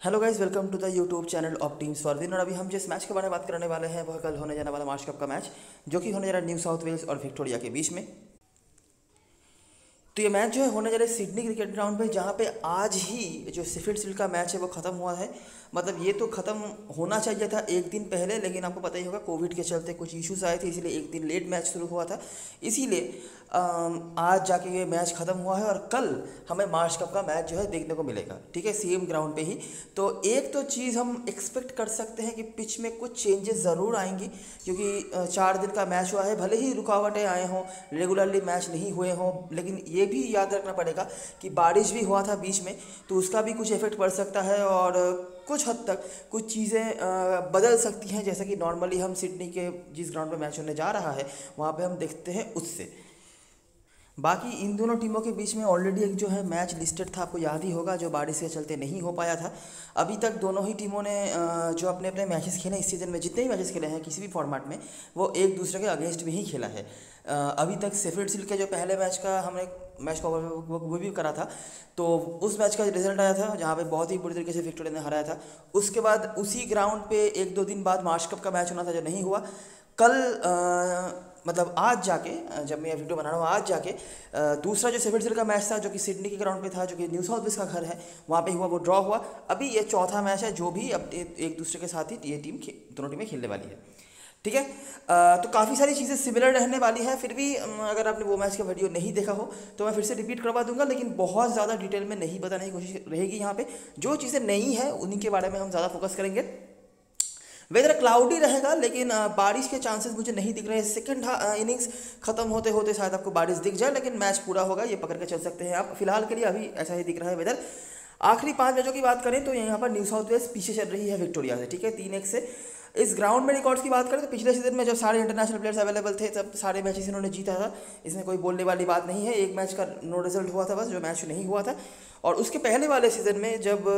Hello guys welcome to the YouTube channel of teams for दिन और अभी हम जिस मैच के बारे में बात करने वाले हैं, वह कल होने जाने वाला मार्च कप का मैच जो कि होने जा रहा है न्यू साउथ वेल्स और विक्टोरिया के बीच में। तो ये मैच जो है, होने जा रहा है सिडनी क्रिकेट ग्राउंड पे, जहाँ पे आज ही जो सिफिल्ड सिल्ड का मैच है, वो ख़त्म हुआ है। मतलब ये तो ख़त्म होना चाहिए था एक दिन पहले, लेकिन आपको पता ही होगा कोविड के चलते कुछ इश्यूज़ आए थे, इसीलिए एक दिन लेट मैच शुरू हुआ था। इसीलिए आज जाके ये मैच ख़त्म हुआ है और कल हमें मार्च कप का मैच जो है देखने को मिलेगा, ठीक है? सेम ग्राउंड पे ही। तो एक तो चीज़ हम एक्सपेक्ट कर सकते हैं कि पिच में कुछ चेंजेस ज़रूर आएँगी, क्योंकि चार दिन का मैच हुआ है, भले ही रुकावटें आए हों रेगुलरली मैच नहीं हुए हों, लेकिन ये भी याद रखना पड़ेगा कि बारिश भी हुआ था बीच में तो उसका भी कुछ इफ़ेक्ट पड़ सकता है और कुछ हद तक कुछ चीज़ें बदल सकती हैं, जैसा कि नॉर्मली हम सिडनी के जिस ग्राउंड पर मैच होने जा रहा है, वहाँ पर हम देखते हैं उससे। बाकी इन दोनों टीमों के बीच में ऑलरेडी एक जो है मैच लिस्टेड था, आपको याद ही होगा, जो बारिश के चलते नहीं हो पाया था। अभी तक दोनों ही टीमों ने जो अपने अपने मैचेस खेले इस सीज़न में जितने भी मैचेस खेले हैं, किसी भी फॉर्मेट में, वो एक दूसरे के अगेंस्ट में ही खेला है। अभी तक सेफिल्ड सिल के जो पहले मैच का हमने मैच का वो भी करा था तो उस मैच का रिज़ल्ट आया था, जहाँ पे बहुत ही बुरी तरीके से विक्टोरिया ने हराया था। उसके बाद उसी ग्राउंड पे एक दो दिन बाद मार्च कप का मैच होना था, जो नहीं हुआ। कल मतलब आज जाके जब मैं वीडियो बना रहा हूँ, आज जाके दूसरा जो सेवन का मैच था, जो कि सिडनी के ग्राउंड पे था, जो कि न्यू साउथ वेल्स का घर है, वहाँ पे हुआ, वो ड्रॉ हुआ। अभी ये चौथा मैच है, जो भी अब एक दूसरे के साथ ही ये टीम दोनों टीमें खेलने वाली है। ठीक है? तो काफ़ी सारी चीज़ें सिमिलर रहने वाली है, फिर भी अगर आपने वो मैच का वीडियो नहीं देखा हो तो मैं फिर से रिपीट करवा दूँगा, लेकिन बहुत ज़्यादा डिटेल में नहीं बताने की कोशिश रहेगी यहाँ पे। जो चीज़ें नहीं है, उन्हीं के बारे में हम ज़्यादा फोकस करेंगे। वेदर क्लाउडी रहेगा, लेकिन बारिश के चांसेस मुझे नहीं दिख रहे हैं। सेकंड इनिंग्स खत्म होते होते शायद आपको बारिश दिख जाए, लेकिन मैच पूरा होगा, ये पकड़ के चल सकते हैं आप। फ़िलहाल के लिए अभी ऐसा ही दिख रहा है वेदर आखिरी पाँच मैचों की बात करें तो यहाँ पर न्यू साउथ वेल्स पीछे चल रही है विक्टोरिया से, ठीक है? तीन एक से। इस ग्राउंड में रिकॉर्ड्स की बात करें तो पिछले सीज़न में जब सारे इंटरनेशनल प्लेयर्स अवेलेबल थे, तब सारे मैचेस इन्होंने जीता था। इसमें कोई बोलने वाली बात नहीं है, एक मैच का नो रिज़ल्ट हुआ था बस, जो मैच नहीं हुआ था। और उसके पहले वाले सीज़न में जब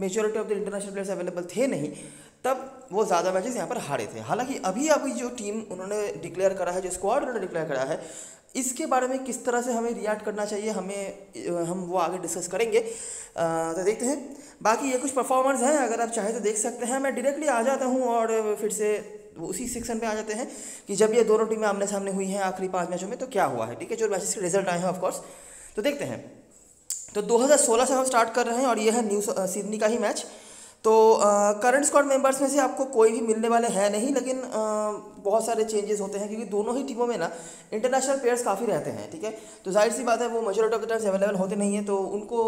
majority of the international players available थे नहीं, तब वो ज़्यादा मैचेस यहाँ पर हारे थे। हालाँकि अभी अभी जो टीम उन्होंने डिक्लेयर करा है जो स्क्वाड उन्होंने डिक्लेयर करा है इसके बारे में किस तरह से हमें रिएक्ट करना चाहिए हमें हम वो आगे डिस्कस करेंगे। आ, तो देखते हैं। बाकी ये कुछ परफॉर्मेंस हैं अगर आप चाहें तो देख सकते हैं। मैं डायरेक्टली आ जाता हूँ और फिर से उसी सेक्शन पे आ जाते हैं कि जब ये दोनों टीमें आमने सामने हुई हैं आखिरी पाँच मैचों में तो क्या हुआ है ठीक है? जो मैचेस के रिज़ल्ट आए हैं ऑफकोर्स तो देखते हैं। तो 2016 से हम स्टार्ट कर रहे हैं और यह है न्यू सिडनी का ही मैच तो करंट स्क्वाड मेंबर्स में से आपको कोई भी मिलने वाले हैं नहीं लेकिन आ, बहुत सारे चेंजेस होते हैं क्योंकि दोनों ही टीमों में ना इंटरनेशनल प्लेयर्स काफ़ी रहते हैं ठीक है? तो ज़ाहिर सी बात है वो majority of the times available होते नहीं है तो उनको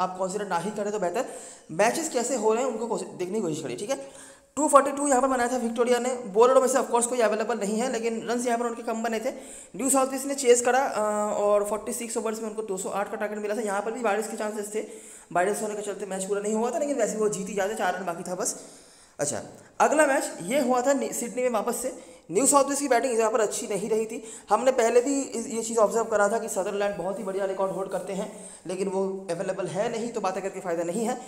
आप कॉन्सिडर ना ही करें तो बेहतर। मैचेस कैसे हो रहे हैं उनको देखने की कोशिश करिए ठीक है? टू फोर्टी टू यहाँ पर बनाया था विक्टोरिया ने। बॉलरों में से ऑफकोर्स कोई अवेलेबल नहीं है, लेकिन रन यहाँ पर उनके कम बने थे। न्यू साउथ वेस्ट ने चेस करा और 46 ओवर्स में उनको 208 का टारगेट मिला था। यहाँ पर भी बारिश के चांसेस थे। बारिश होने के चलते मैच पूरा नहीं हुआ था, लेकिन वैसे वो जीती जाते, चार रन बाकी था बस। अच्छा अगला मैच ये हुआ था सिडनी में वापस से। न्यू साउथ वेस्ट की बैटिंग यहाँ पर अच्छी नहीं रही थी। हमने पहले भी ये चीज़ ऑब्ज़र्व करा था कि सदरलैंड बहुत ही बढ़िया रिकॉर्ड होल्ड करते हैं, लेकिन वो अवेलेबल है नहीं तो बातें करके फ़ायदा नहीं है।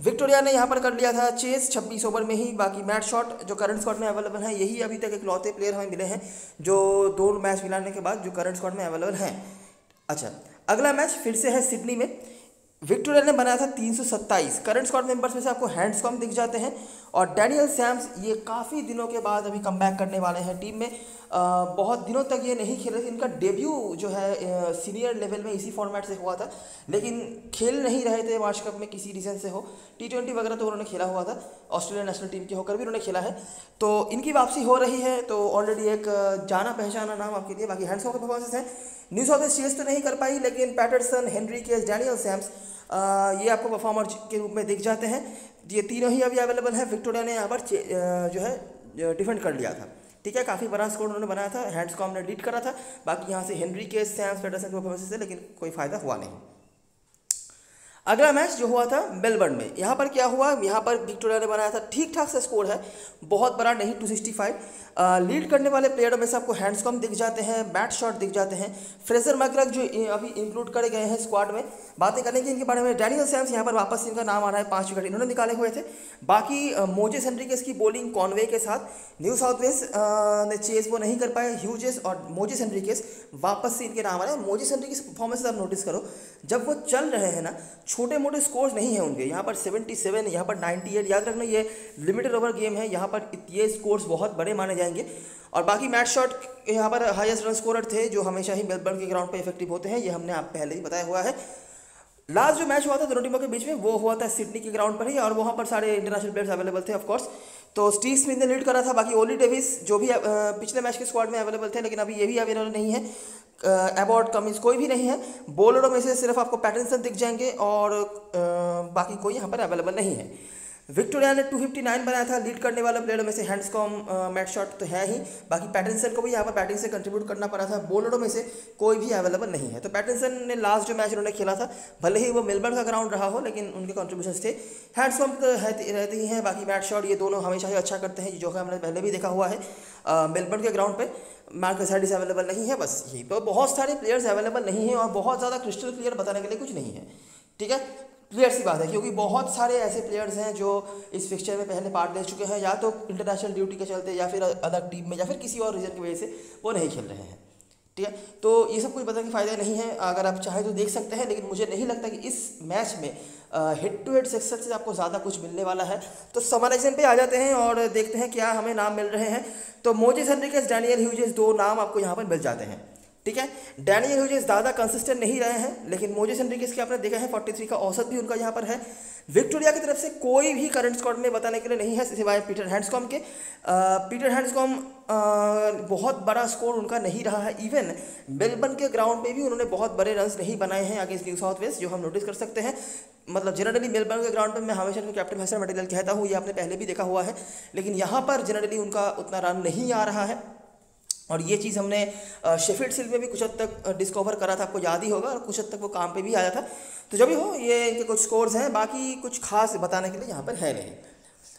विक्टोरिया ने यहाँ पर कर लिया था चेस 26 ओवर में ही, बाकी मैट शॉट जो करंट स्कॉट में अवेलेबल हैं, यही अभी तक एक लौते प्लेयर हमें मिले हैं, जो दो मैच मिलाने के बाद जो करंट स्कॉट में अवेलेबल हैं। अच्छा अगला मैच फिर से है सिडनी में। विक्टोरिया ने बनाया था 327 करंट स्क्वाड मेंबर्स में से आपको हैंड्स कम दिख जाते हैं। और डैनियल सैम्स ये काफ़ी दिनों के बाद अभी कम करने वाले हैं टीम में। आ, बहुत दिनों तक ये नहीं खेले थे। इनका डेब्यू जो है सीनियर लेवल में इसी फॉर्मेट से हुआ था। लेकिन खेल नहीं रहे थे वर्ल्ड कप में किसी रीज़न से हो। टी ट्वेंटी वगैरह तो उन्होंने खेला हुआ था। ऑस्ट्रेलिया नेशनल टीम के होकर भी उन्होंने खेला है। तो इनकी वापसी हो रही है। तो ऑलरेडी एक जाना पहचाना नाम आपके लिए। बाकी हैंड्स के परफॉर्मेंस हैं। न्यू साउथ वेस्ट तो नहीं कर पाई लेकिन Patterson Henriques Daniel Sams ये आपको परफॉर्मर के रूप में दिख जाते हैं। ये तीनों ही अभी अवेलेबल है। विक्टोरिया ने यहाँ पर जो है डिफेंड कर लिया था। ठीक है, काफ़ी बड़ा स्कोर उन्होंने बनाया था। हैंड्स को हमने लीड करा था। बाकी यहाँ से हेनरी के सैम्स पेटरसन के परफॉर्मेंस से, लेकिन कोई फ़ायदा हुआ नहीं। अगला मैच जो हुआ था मेलबर्न में। यहाँ पर क्या हुआ? यहाँ पर विक्टोरिया ने बनाया था। ठीक ठाक सा स्कोर है। बहुत बड़ा नहीं 265 लीड करने वाले प्लेयरों में से आपको हैंड्स कम दिख जाते हैं बैट शॉट दिख जाते हैं। फ्रेजर मैक्रक जो अभी इंक्लूड करे गए हैं स्क्वाड में। बातें करने की इनके बारे में। डैनियल सैम्स यहाँ पर वापस इनका नाम आ रहा है। पाँच विकेट इन्होंने निकाले हुए थे। बाकी मोजेस हेनरिकेस की बॉलिंग कॉनवे के साथ। न्यू साउथ वेस्ट ने चेज वो नहीं कर पाए। ह्यूजेस और मोजेस हेनरिकेस वापस से इनके नाम आ रहे हैं। मोजे हेनरिकेस परफॉर्मेंस आप नोटिस करो। जब वो चल रहे हैं ना छोटे मोटे स्कोर्स नहीं है उनके। यहाँ पर 77 यहाँ पर 98 याद रखना ये लिमिटेड ओवर गेम है। यहाँ पर ये स्कोर्स बहुत बड़े माने जाएँगे। और बाकी मैच शॉट यहाँ पर हाईएस्ट रन स्कोरर थे, जो हमेशा ही मेलबर्न के ग्राउंड पर इफ़ेक्टिव होते हैं। ये हमने आप पहले ही बताया हुआ है। लास्ट जो मैच हुआ था दोनों टीमों के बीच में, वो हुआ था सिडनी के ग्राउंड पर ही, और वहाँ पर सारे इंटरनेशनल प्लेयर्स अवेलेबल थे ऑफकोर्स तो स्टीव स्मिथ ने लीड करा था, बाकी ओली डेविस जो भी पिछले मैच के स्क्वाड में अवेलेबल थे, लेकिन अभी ये भी अवेलेबल नहीं है। अबाउट कमिंस कोई भी नहीं है। बॉलरों में से सिर्फ़ आपको पैटर्नसन दिख जाएँगे और बाकी कोई यहाँ पर अवेलेबल नहीं है। विक्टोरिया ने 259 बनाया था लीड करने वाले प्लेयरों में से हैंड्सकॉम मैट शॉट तो है ही। बाकी पैटर्सन को भी यहाँ पर बैटिंग से कंट्रीब्यूट करना पड़ा था। बोलरों में से कोई भी अवेलेबल नहीं है। तो पैटर्सन ने लास्ट जो मैच उन्होंने खेला था, भले ही वो मेलबर्न का ग्राउंड रहा हो, लेकिन उनके कॉन्ट्रीब्यूशन थे। हैंड्सकॉम तो रहते ही हैं। बाकी मैट शॉट ये दोनों हमेशा ही अच्छा करते हैं। जो कि हमने पहले भी देखा हुआ है मेलबर्न के ग्राउंड पर मार्क साइडिस अवेलेबल नहीं है, बस यही। तो बहुत सारे प्लेयर्स अवेलेबल नहीं है और बहुत ज़्यादा क्रिस्टल क्लियर बताने के लिए कुछ नहीं है। ठीक है? क्लियर सी बात है, क्योंकि बहुत सारे ऐसे प्लेयर्स हैं जो इस फिक्चर में पहले पार्ट ले चुके हैं, या तो इंटरनेशनल ड्यूटी के चलते, या फिर अलग टीम में, या फिर किसी और रीज़न की वजह से वो नहीं खेल रहे हैं। ठीक है? तो ये सब कुछ पता कि फ़ायदा नहीं है, अगर आप चाहें तो देख सकते हैं, लेकिन मुझे नहीं लगता कि इस मैच में हेड टू हेड सेक्शन से आपको ज़्यादा कुछ मिलने वाला है। तो समराइजेशन पे आ जाते हैं और देखते हैं क्या हमें नाम मिल रहे हैं। तो मोजिस हेनरिकेस डैनियल ह्यूजेस दो नाम आपको यहाँ पर मिल जाते हैं। ठीक है? डैनियल ह्यूजेस ज़्यादा कंसिस्टेंट नहीं रहे हैं लेकिन मोजेस एंड्रिकेस के आपने देखा है 43 का औसत भी उनका यहाँ पर है। विक्टोरिया की तरफ़ से कोई भी करंट स्कॉट में बताने के लिए नहीं है सिवाय पीटर हैंड्सकॉम के। आ, पीटर हैंड्सकॉम बहुत बड़ा स्कोर उनका नहीं रहा है। इवन मेलबर्न के ग्राउंड पे भी उन्होंने बहुत बड़े रन नहीं बनाए हैं अगेंस्ट न्यू साउथ वेस्ट जो हम नोटिस कर सकते हैं। मतलब जनरली मेलबर्न के ग्राउंड पर मैं हमेशा उनको कैप्टन हसन मटेरियल कहता हूँ ये आपने पहले भी देखा हुआ है। लेकिन यहाँ पर जनरली उनका उतना रन नहीं आ रहा है। और ये चीज़ हमने शेफिल्ड सिल में भी कुछ हद तक डिस्कवर करा था आपको याद ही होगा और कुछ हद तक वो काम पे भी आया था। तो जब भी हो ये इनके कुछ स्कोर्स हैं बाकी कुछ खास बताने के लिए यहाँ पर है नहीं।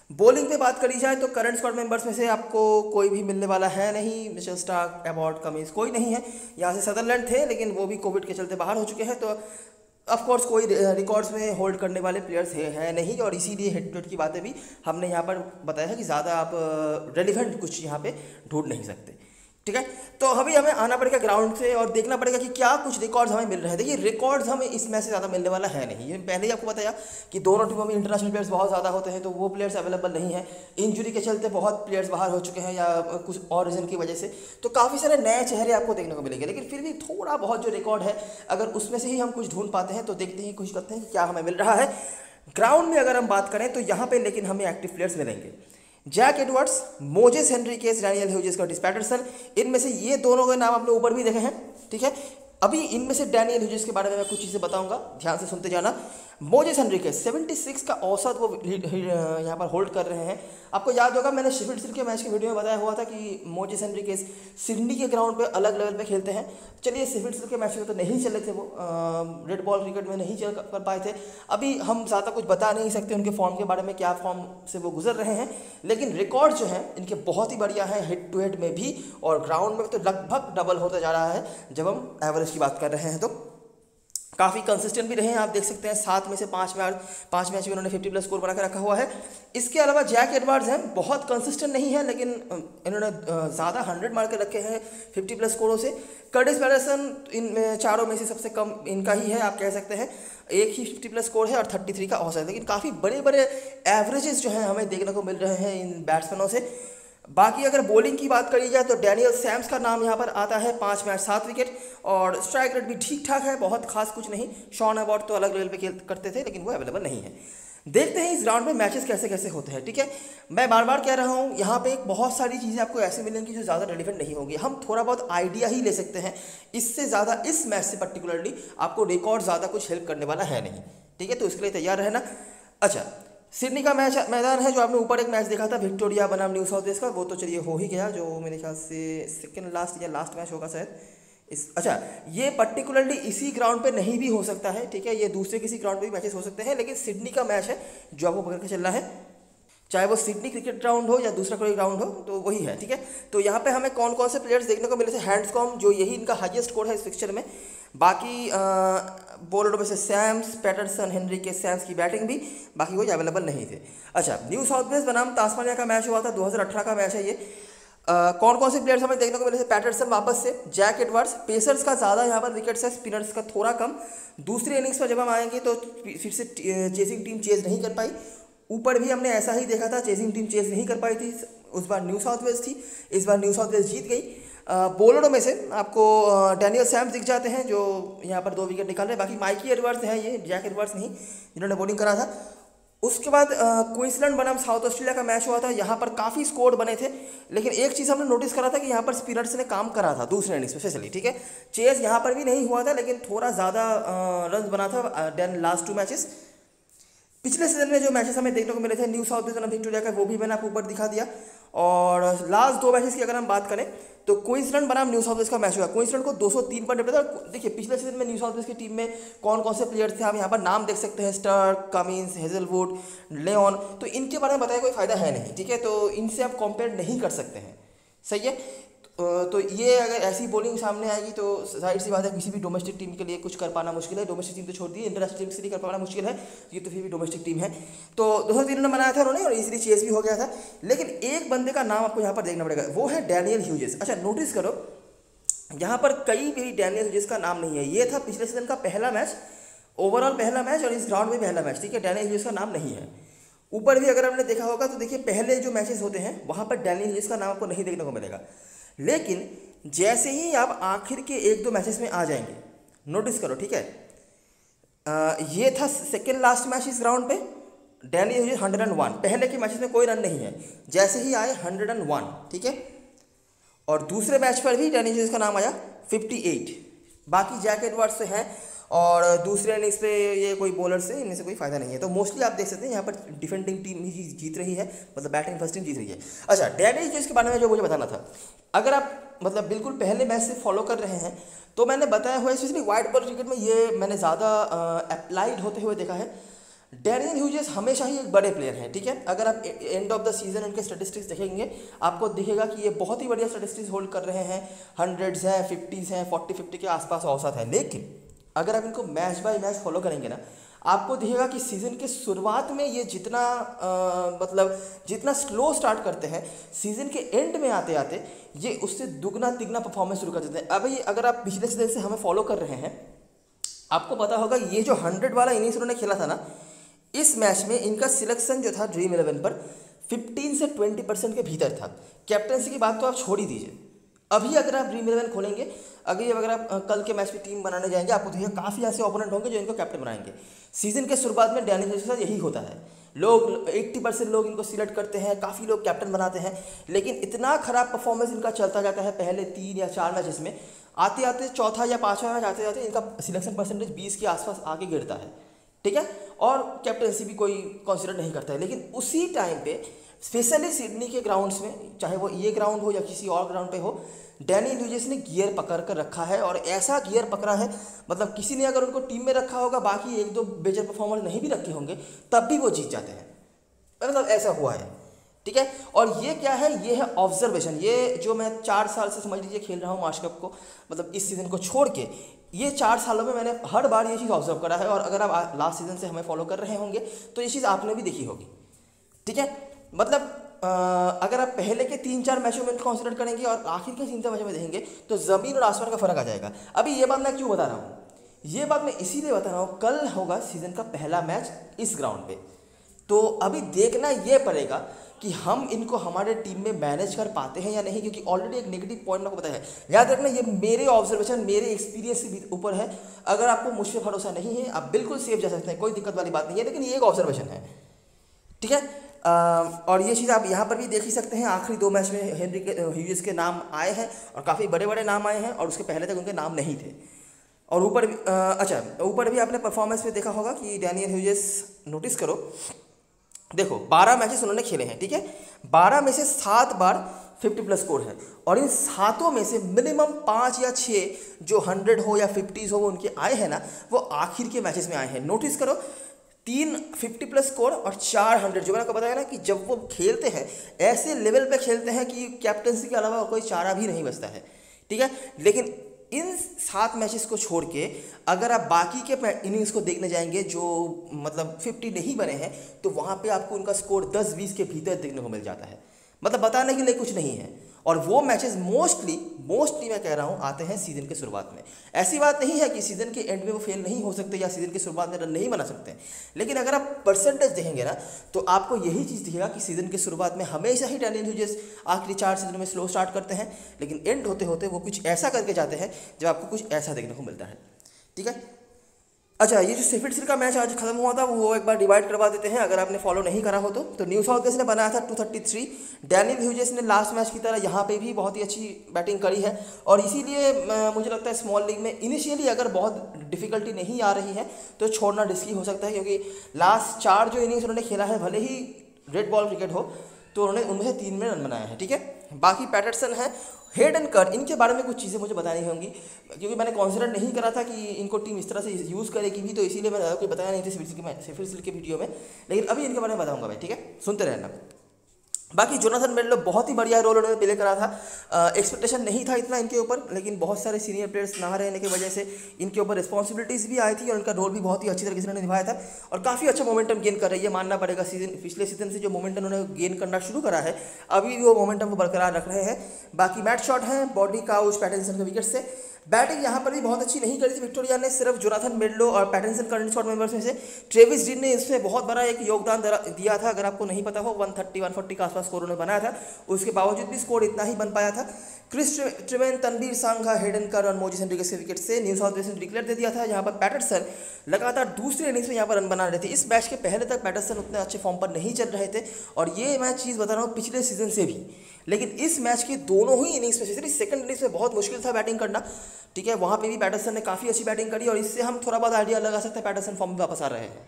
बॉलिंग पे बात करी जाए तो करंट स्क्वाड मेंबर्स में से आपको कोई भी मिलने वाला है नहीं। मिशेल स्टार्क अबाउट कमीज कोई नहीं है। यहाँ से सदरलैंड थे लेकिन वो भी कोविड के चलते बाहर हो चुके हैं तो ऑफकोर्स कोई रिकॉर्ड्स में होल्ड करने वाले प्लेयर्स है, है नहीं। और इसीलिए हेड टू हेड की बातें भी हमने यहाँ पर बताया है कि ज़्यादा आप रेलिवेंट कुछ यहाँ पे ढूंढ नहीं सकते। ठीक है? तो अभी हमें आना पड़ेगा ग्राउंड से और देखना पड़ेगा कि क्या कुछ रिकॉर्ड्स हमें मिल रहे हैं। देखिए रिकॉर्ड्स हमें इसमें से ज़्यादा मिलने वाला है नहीं। ये पहले ही आपको बताया कि दोनों टीमों में इंटरनेशनल प्लेयर्स बहुत ज़्यादा होते हैं तो वो प्लेयर्स अवेलेबल नहीं है। इंजुरी के चलते बहुत प्लेयर्स बाहर हो चुके हैं या कुछ और रीज़न की वजह से। तो काफ़ी सारे नए चेहरे आपको देखने को मिलेंगे। लेकिन फिर भी थोड़ा बहुत जो रिकॉर्ड है, अगर उसमें से ही हम कुछ ढूंढ पाते हैं तो देखते हैं कुछ करते हैं कि क्या हमें मिल रहा है। ग्राउंड में अगर हम बात करें तो यहाँ पर लेकिन हमें एक्टिव प्लेयर्स मिलेंगे। Jack Edwards, Moises Henriques Daniel Hughes का डिस्पैटरसन इनमें से ये दोनों के नाम आपने ऊपर भी देखे हैं, ठीक है? अभी इनमें से डैनियल ह्यूजेस के बारे में मैं कुछ चीज़ें बताऊँगा। ध्यान से सुनते जाना। मोजेस हेनरिकेस 76 का औसत वो यहाँ पर होल्ड कर रहे हैं। आपको याद होगा, मैंने शिफिल्ड सिल के मैच के वीडियो में बताया हुआ था कि मोजेस हेनरिकेस सिडनी के ग्राउंड पे अलग लेवल पे खेलते हैं। चलिए, शिफिल्ड सिल के मैच में तो नहीं चले थे वो रेड बॉल क्रिकेट में नहीं चल कर पाए थे। अभी हम ज़्यादा कुछ बता नहीं सकते उनके फॉर्म के बारे में, क्या फॉर्म से वो गुजर रहे हैं। लेकिन रिकॉर्ड जो है, इनके बहुत ही बढ़िया है हेड टू हेड में भी, और ग्राउंड में तो लगभग डबल होता जा रहा है, जब हम एवरेज की बात कर रहे हैं तो काफ़ी कंसिस्टेंट भी रहे हैं, आप देख सकते हैं, सात में से पाँच मैच पाँच मैच में उन्होंने फिफ्टी प्लस स्कोर बना कर रखा हुआ है। इसके अलावा जैक एडवर्ड्स हैं, बहुत कंसिस्टेंट नहीं है, लेकिन इन्होंने ज़्यादा हंड्रेड मार कर रखे हैं फिफ्टी प्लस स्कोरों से। कर्डिस पैटरसन इन चारों में से सबसे कम इनका ही है, आप कह सकते हैं। एक ही फिफ्टी प्लस स्कोर है और थर्टी थ्री का औसत है। लेकिन काफ़ी बड़े बड़े एवरेजेस जो हैं, हमें देखने को मिल रहे हैं इन बैट्समैनों से। बाकी अगर बॉलिंग की बात करी जाए तो डैनियल सैम्स का नाम यहाँ पर आता है पाँच मैच, सात विकेट और स्ट्राइक रेट भी ठीक ठाक है, बहुत खास कुछ नहीं। शॉन अवार्ड तो अलग लेवल पे खेल करते थे, लेकिन वो अवेलेबल नहीं है। देखते हैं इस ग्राउंड में मैचेस कैसे कैसे होते हैं, ठीक है? मैं बार बार कह रहा हूँ, यहाँ पे बहुत सारी चीज़ें आपको ऐसे मिलेंगी जो ज़्यादा रेलिवेंट नहीं होगी। हम थोड़ा बहुत आइडिया ही ले सकते हैं, इससे ज़्यादा, इस मैच से पर्टिकुलरली आपको रिकॉर्ड ज़्यादा कुछ हेल्प करने वाला है नहीं, ठीक है? तो इसके लिए तैयार रहना। अच्छा सिडनी का मैच मैदान है, जो आपने ऊपर एक मैच देखा था, विक्टोरिया बनाम न्यू साउथ वेस्ट का। वो तो चलिए हो ही गया, जो मेरे ख्याल से सेकेंड लास्ट या लास्ट मैच होगा शायद। इस अच्छा ये पर्टिकुलरली इसी ग्राउंड पे नहीं भी हो सकता है, ठीक है? ये दूसरे किसी ग्राउंड पे भी मैचेस हो सकते हैं, लेकिन सिडनी का मैच है, जो आपको पकड़ के चलना है। चाहे वो सिडनी क्रिकेट ग्राउंड हो या दूसरा कोई ग्राउंड हो तो वही है, ठीक है? तो यहाँ पे हमें कौन कौन से प्लेयर्स देखने को मिले थे? हैंड्सकॉम जो यही इनका हाईएस्ट स्कोर है इस पिक्चर में। बाकी बॉलरों में से सैम्स पैटरसन हेनरी के सैम्स की बैटिंग भी, बाकी कोई अवेलेबल नहीं थे। अच्छा न्यू साउथ वेल्स बनाम तास्मानिया का मैच हुआ था 2018 का मैच है ये। कौन कौन से प्लेयर्स हमें देखने को मिले थे? पैटरसन वापस से जैक एडवर्ड्स पेसर्स का ज़्यादा यहाँ पर विकेट्स है स्पिनर्स का थोड़ा कम। दूसरी इनिंग्स पर जब हम आएँगे तो फिर से चेसिंग टीम चेज नहीं कर पाई। ऊपर भी हमने ऐसा ही देखा था चेसिंग टीम चेज नहीं कर पाई थी। उस बार न्यू साउथ वेल्स थी, इस बार न्यू साउथ वेल्स जीत गई। बॉलरों में से आपको डैनियल सैम्स दिख जाते हैं, जो यहाँ पर दो विकेट निकाल रहे हैं। बाकी माइकी एडवर्ड्स हैं ये जैक एडवर्ड्स नहीं, जिन्होंने बॉलिंग करा था। उसके बाद क्विंसलैंड बनाम साउथ ऑस्ट्रेलिया का मैच हुआ था। यहाँ पर काफ़ी स्कोर बने थे, लेकिन एक चीज़ हमने नोटिस करा था कि यहाँ पर स्पिनर्स ने काम करा था दूसरे इनिंग्स में स्पेशली ठीक है? चेस यहाँ पर भी नहीं हुआ था, लेकिन थोड़ा ज़्यादा रन बना था डेन लास्ट टू मैचेस पिछले सीज़न में जो मैचेस हमें देखने को मिले थे न्यू साउथ वेल्स विक्टोरिया का, वो भी मैंने आपको ऊपर दिखा दिया। और लास्ट दो मैचेस की अगर हम बात करें तो क्वींसलैंड बनाम न्यू साउथ वेल्स का मैच हुआ। क्वींसलैंड को 203 पर निपटा था देखिए, पिछले सीज़न में न्यू साउथ वेल्स की टीम में कौन कौन से प्लेयर थे, आप यहाँ पर नाम देख सकते हैं। स्टार कमिंस हेजलवुड लेन तो इनके बारे में बताया कोई फ़ायदा है नहीं, ठीक है? तो इनसे आप कंपेयर नहीं कर सकते हैं। सही है? तो ये अगर ऐसी बॉलिंग सामने आएगी तो ज़ाहिर सी बात है किसी भी डोमेस्टिक टीम के लिए कुछ कर पाना मुश्किल है। डोमेस्टिक टीम तो छोड़ दी इंटरनेशनल टीम से नहीं कर पाना मुश्किल है। ये तो फिर भी डोमेस्टिक टीम है। तो दो हज़ार तीन बनाया था उन्होंने और इजीली चेस भी हो गया था। लेकिन एक बंदे का नाम आपको यहाँ पर देखना पड़ेगा, वो है डैनियल ह्यूजेस अच्छा नोटिस करो, यहाँ पर कई भी डैनियल ह्यूजेस का नाम नहीं है। ये था पिछले सीज़न का पहला मैच ओवरऑल पहला मैच और इस ग्राउंड में पहला मैच ठीक है? डैनियल ह्यूजेस का नाम नहीं है। ऊपर भी अगर आपने देखा होगा तो देखिए पहले जो मैचेस होते हैं, वहाँ पर डैनियल ह्यूजेस का नाम आपको नहीं देखने को मिलेगा। लेकिन जैसे ही आप आखिर के एक दो मैचेस में आ जाएँगे नोटिस करो ठीक है? आ, ये था सेकेंड लास्ट मैच इस ग्राउंड पे। डेली हुई हंड्रेड एंड वन पहले के मैचेस में कोई रन नहीं है। जैसे ही आए हंड्रेड एंड वन ठीक है? और दूसरे मैच पर भी डेनी ह्यूज का नाम आया फिफ्टी एट बाकी जैक एडवर्ड्स हैं और दूसरे इनिंग्स पे ये कोई बॉलर से इनमें से कोई फ़ायदा नहीं है। तो मोस्टली आप देख सकते हैं यहाँ पर डिफेंडिंग टीम ही जीत रही है मतलब बैटिंग फ़र्स्ट टीम जीत रही है। अच्छा डैनी ह्यूज के बारे में जो मुझे बताना था, अगर आप मतलब बिल्कुल पहले मैच से फॉलो कर रहे हैं तो मैंने बताया हुआ है स्पेशली वाइट बॉल क्रिकेट में ये मैंने ज़्यादा अप्लाइड होते हुए देखा है। डेरियन ह्यूजेस हमेशा ही एक बड़े प्लेयर हैं, ठीक है? अगर आप एंड ऑफ़ द सीज़न इनके स्टेटिस्टिक्स देखेंगे, आपको दिखेगा कि ये बहुत ही बढ़िया स्टेटिस्टिक्स होल्ड कर रहे हैं। हंड्रेड्स हैं फिफ्टीज़ हैं फोर्टी फिफ्टी के आसपास औसत है। लेकिन अगर आप इनको मैच बाय मैच फॉलो करेंगे ना आपको दिखेगा कि सीज़न के शुरुआत में ये जितना आ, मतलब जितना स्लो स्टार्ट करते हैं सीज़न के एंड में आते आते ये उससे दुगना तिगना परफॉर्मेंस शुरू कर देते हैं। अभी अगर आप पिछले सीज़न से हमें फॉलो कर रहे हैं आपको पता होगा ये जो हंड्रेड वाला इनिंग्स उन्होंने खेला था ना इस मैच में इनका सिलेक्शन जो था ड्रीम इलेवन पर फिफ्टीन से ट्वेंटी परसेंट के भीतर था। कैप्टनसी की बात तो आप छोड़ ही दीजिए। अभी अगर आप ड्रीम इलेवन खोलेंगे अभी अगर आप कल के मैच में टीम बनाने जाएँगे, आपको देखिए काफ़ी ऐसे ओपोनेंट होंगे जो इनको कैप्टन बनाएँगे। सीज़न के शुरुआत में डैनियल के साथ यही होता है। लोग 80 परसेंट लोग इनको सिलेक्ट करते हैं, काफ़ी लोग कैप्टन बनाते हैं, लेकिन इतना खराब परफॉर्मेंस इनका चलता जाता है पहले तीन या चार मैचेस में। आते आते चौथा या पाँचवा मैच आते जाते इनका सिलेक्शन परसेंटेज बीस के आसपास आगे गिरता है। ठीक है? और कैप्टनसी भी कोई कंसिडर नहीं करता है। लेकिन उसी टाइम पे स्पेशली सिडनी के ग्राउंड्स में, चाहे वो ये ग्राउंड हो या किसी और ग्राउंड पे हो, डैनी ल्यूजिस ने गियर पकड़ कर रखा है और ऐसा गियर पकड़ा है मतलब किसी ने अगर उनको टीम में रखा होगा, बाकी एक दो बेजर परफॉर्मर नहीं भी रखे होंगे, तब भी वो जीत जाते हैं। मतलब ऐसा हुआ है, ठीक है? और ये क्या है? ये है ऑब्जर्वेशन ये जो मैं चार साल से समझ लीजिए खेल रहा हूँ मार्च कप को मतलब इस सीज़न को छोड़ के, ये चार सालों में मैंने हर बार ये चीज़ ऑब्ज़र्व करा है और अगर आप लास्ट सीज़न से हमें फॉलो कर रहे होंगे तो ये चीज़ आपने भी देखी होगी, ठीक है? मतलब आ, अगर आप पहले के तीन चार मैचों में कंसिडर करेंगे और आखिर के तीन चार मैचों में देखेंगे तो ज़मीन और आसमान का फ़र्क आ जाएगा। अभी ये बात मैं क्यों बता रहा हूँ? ये बात मैं इसीलिए बता रहा हूँ कल होगा सीज़न का पहला मैच इस ग्राउंड पे। तो अभी देखना ये पड़ेगा कि हम इनको हमारे टीम में मैनेज कर पाते हैं या नहीं क्योंकि ऑलरेडी एक नेगेटिव पॉइंट आपको पता है। याद रखना ये मेरे ऑब्जर्वेशन मेरे एक्सपीरियंस के ऊपर है। अगर आपको मुझ पर भरोसा नहीं है आप बिल्कुल सेफ़ जा सकते हैं कोई दिक्कत वाली बात नहीं है लेकिन ये एक ऑब्जर्वेशन है। ठीक है? और ये चीज़ आप यहाँ पर भी देख ही सकते हैं। आखिरी दो मैच में हेनरी के ह्यूज के नाम आए हैं और काफ़ी बड़े बड़े नाम आए हैं और उसके पहले तक उनके नाम नहीं थे। और ऊपर अच्छा ऊपर भी आपने परफॉर्मेंस में देखा होगा कि डैनियल ह्यूजेस नोटिस करो। देखो, बारह मैचेस उन्होंने खेले हैं, ठीक है? बारह में से सात बार फिफ्टी प्लस स्कोर है। और इन सातों में से मिनिमम पाँच या छः जो हंड्रेड हो या फिफ्टीज़ हो वो उनके आए हैं ना, वो आखिर के मैचेस में आए हैं। नोटिस करो तीन फिफ्टी प्लस स्कोर और चार हंड्रेड जो मैंने आपको बताया ना कि जब वो खेलते हैं, ऐसे लेवल पे खेलते हैं कि कैप्टनसी के अलावा कोई चारा भी नहीं बचता है। ठीक है? लेकिन इन सात मैचेस को छोड़ के अगर आप बाकी के इनिंग्स को देखने जाएँगे, जो मतलब फिफ्टी नहीं बने हैं तो वहाँ पे आपको उनका स्कोर दस, बीस के भीतर देखने को मिल जाता है। मतलब बताने के लिए कुछ नहीं है। और वो मैचेस मोस्टली मोस्टली मैं कह रहा हूँ, आते हैं सीज़न के शुरुआत में। ऐसी बात नहीं है कि सीज़न के एंड में वो फेल नहीं हो सकते या सीज़न के शुरुआत में रन नहीं बना सकते। लेकिन अगर आप परसेंटेज देखेंगे ना तो आपको यही चीज़ दिखेगा कि सीज़न के शुरुआत में हमेशा ही डैनियल ह्यूजेस आखिरी चार सीज़न में स्लो स्टार्ट करते हैं, लेकिन एंड होते होते वो कुछ ऐसा करके जाते हैं, जब आपको कुछ ऐसा देखने को मिलता है। ठीक है? अच्छा ये जो सेफिट सिल का मैच आज खत्म हुआ था, वो एक बार डिवाइड करवा देते हैं। अगर आपने फॉलो नहीं करा हो तो। तो न्यू साउथ वेल्स ने बनाया था 233 डैनियल ह्यूजेस ने लास्ट मैच की तरह यहाँ पे भी बहुत ही अच्छी बैटिंग करी है। और इसीलिए मुझे लगता है स्मॉल लीग में इनिशियली अगर बहुत डिफिकल्टी नहीं आ रही है तो छोड़ना रिस्की हो सकता है। क्योंकि लास्ट चार जो इनिंग्स उन्होंने खेला है, भले ही रेड बॉल क्रिकेट हो तो उन्होंने उनमें तीन में रन बनाया है, ठीक है? बाकी पैटर्सन है हेड एंड कर इनके बारे में कुछ चीज़ें मुझे बतानी होंगी। क्योंकि मैंने कॉन्सिडर नहीं करा था कि इनको टीम इस तरह से यूज़ करेगी भी तो इसीलिए मैं कोई बताया नहीं थी सिफिर सिल के वीडियो में। लेकिन अभी इनके बारे में बताऊँगा भाई, ठीक है? सुनते रहना। बाकी जोनाथन मेडलो बहुत ही बढ़िया रोल उन्होंने प्ले करा था। एक्सपेक्टेशन नहीं था इतना इनके ऊपर, लेकिन बहुत सारे सीनियर प्लेयर्स ना रहने की वजह से इनके ऊपर रिस्पॉन्सिबिलिटीज़ भी आई थी और इनका रोल भी बहुत ही अच्छी तरीके से उन्होंने निभाया था और काफ़ी अच्छा मोमेंटम गेन कर रही है। मानना पड़ेगा सीज़न पिछले सीज़न से जो मोमेंटम उन्होंने गेन करना शुरू करा है, अभी वो मोमेंटम को बरकरार रख रहे हैं। बाकी मैट शॉट हैं बॉडी का उस पैटर्सन के विकेट से। बैटिंग यहाँ पर भी बहुत अच्छी नहीं करी थी। विक्टोरिया ने सिर्फ़ जोनाथन मेडलो और पैटर्सन करंट शॉट मेंबर्स में से ट्रेविस डीन ने इसमें बहुत बड़ा एक योगदान दिया था। अगर आपको नहीं पता हो 130 140 के आसपास स्कोर उन्होंने बनाया था। उसके बावजूद भी स्कोर इतना ही बन पाया था। Chris Tremain, Tanveer Sangha Hayden Kerr और मोजी सेंड्रिकस के विकेट से न्यू साउथ वेल्स ने डिक्लेयर दे दिया था। यहाँ पर पैटरसन लगातार दूसरे इनिंग्स में यहाँ पर रन बना रहे थे। इस मैच के पहले तक पैटरसन उतने अच्छे फॉर्म पर नहीं चल रहे थे। और ये मैं चीज़ बता रहा हूँ, पिछले सीज़न से भी। लेकिन इस मैच की दोनों ही इनिंग्स में से सेकंड इनिंग्स में बहुत मुश्किल था बैटिंग करना। ठीक है, वहाँ पे भी पैटरसन ने काफ़ी अच्छी बैटिंग करी और इससे हम थोड़ा बहुत आइडिया लगा सकते हैं पैटरसन फॉर्म में वापस आ रहे हैं।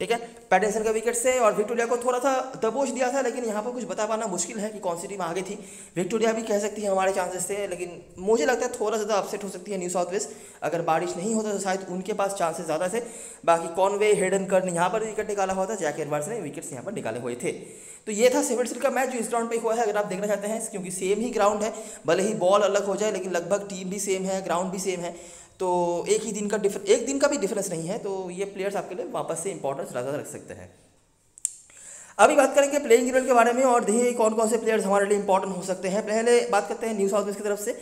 ठीक है? पैटेंसन का विकेट से और विक्टोरिया को थोड़ा सा दबोच दिया था, लेकिन यहाँ पर कुछ बता पाना मुश्किल है कि कौन सी टीम आगे थी। विक्टोरिया भी कह सकती है हमारे चांसेस थे लेकिन मुझे लगता है थोड़ा ज़्यादा अपसेट हो सकती है न्यू साउथ वेस्ट अगर बारिश नहीं होता तो शायद उनके पास चांसेस ज़्यादा थे। बाकी कॉनवे हेडन कर यहाँ पर विकेट निकाला हुआ था। जैक एडवर्स ने विकेट्स यहाँ पर निकाले हुए थे। तो ये था सेवन का मैच जो इस ग्राउंड पे हुआ है, अगर आप देखना चाहते हैं, क्योंकि सेम ही ग्राउंड है। भले ही बॉल अलग हो जाए, लेकिन लगभग टीम भी सेम है ग्राउंड भी सेम है। तो एक ही दिन का डिफर एक दिन का भी डिफरेंस नहीं है तो ये प्लेयर्स आपके लिए वापस से इंपॉर्टेंस ज़्यादा रख सकते हैं। अभी बात करेंगे प्लेइंग इलेवन के बारे में और देखिए कौन कौन से प्लेयर्स हमारे लिए इंपॉर्टेंट हो सकते हैं। पहले बात करते हैं न्यू साउथ वेल्स की तरफ़ से।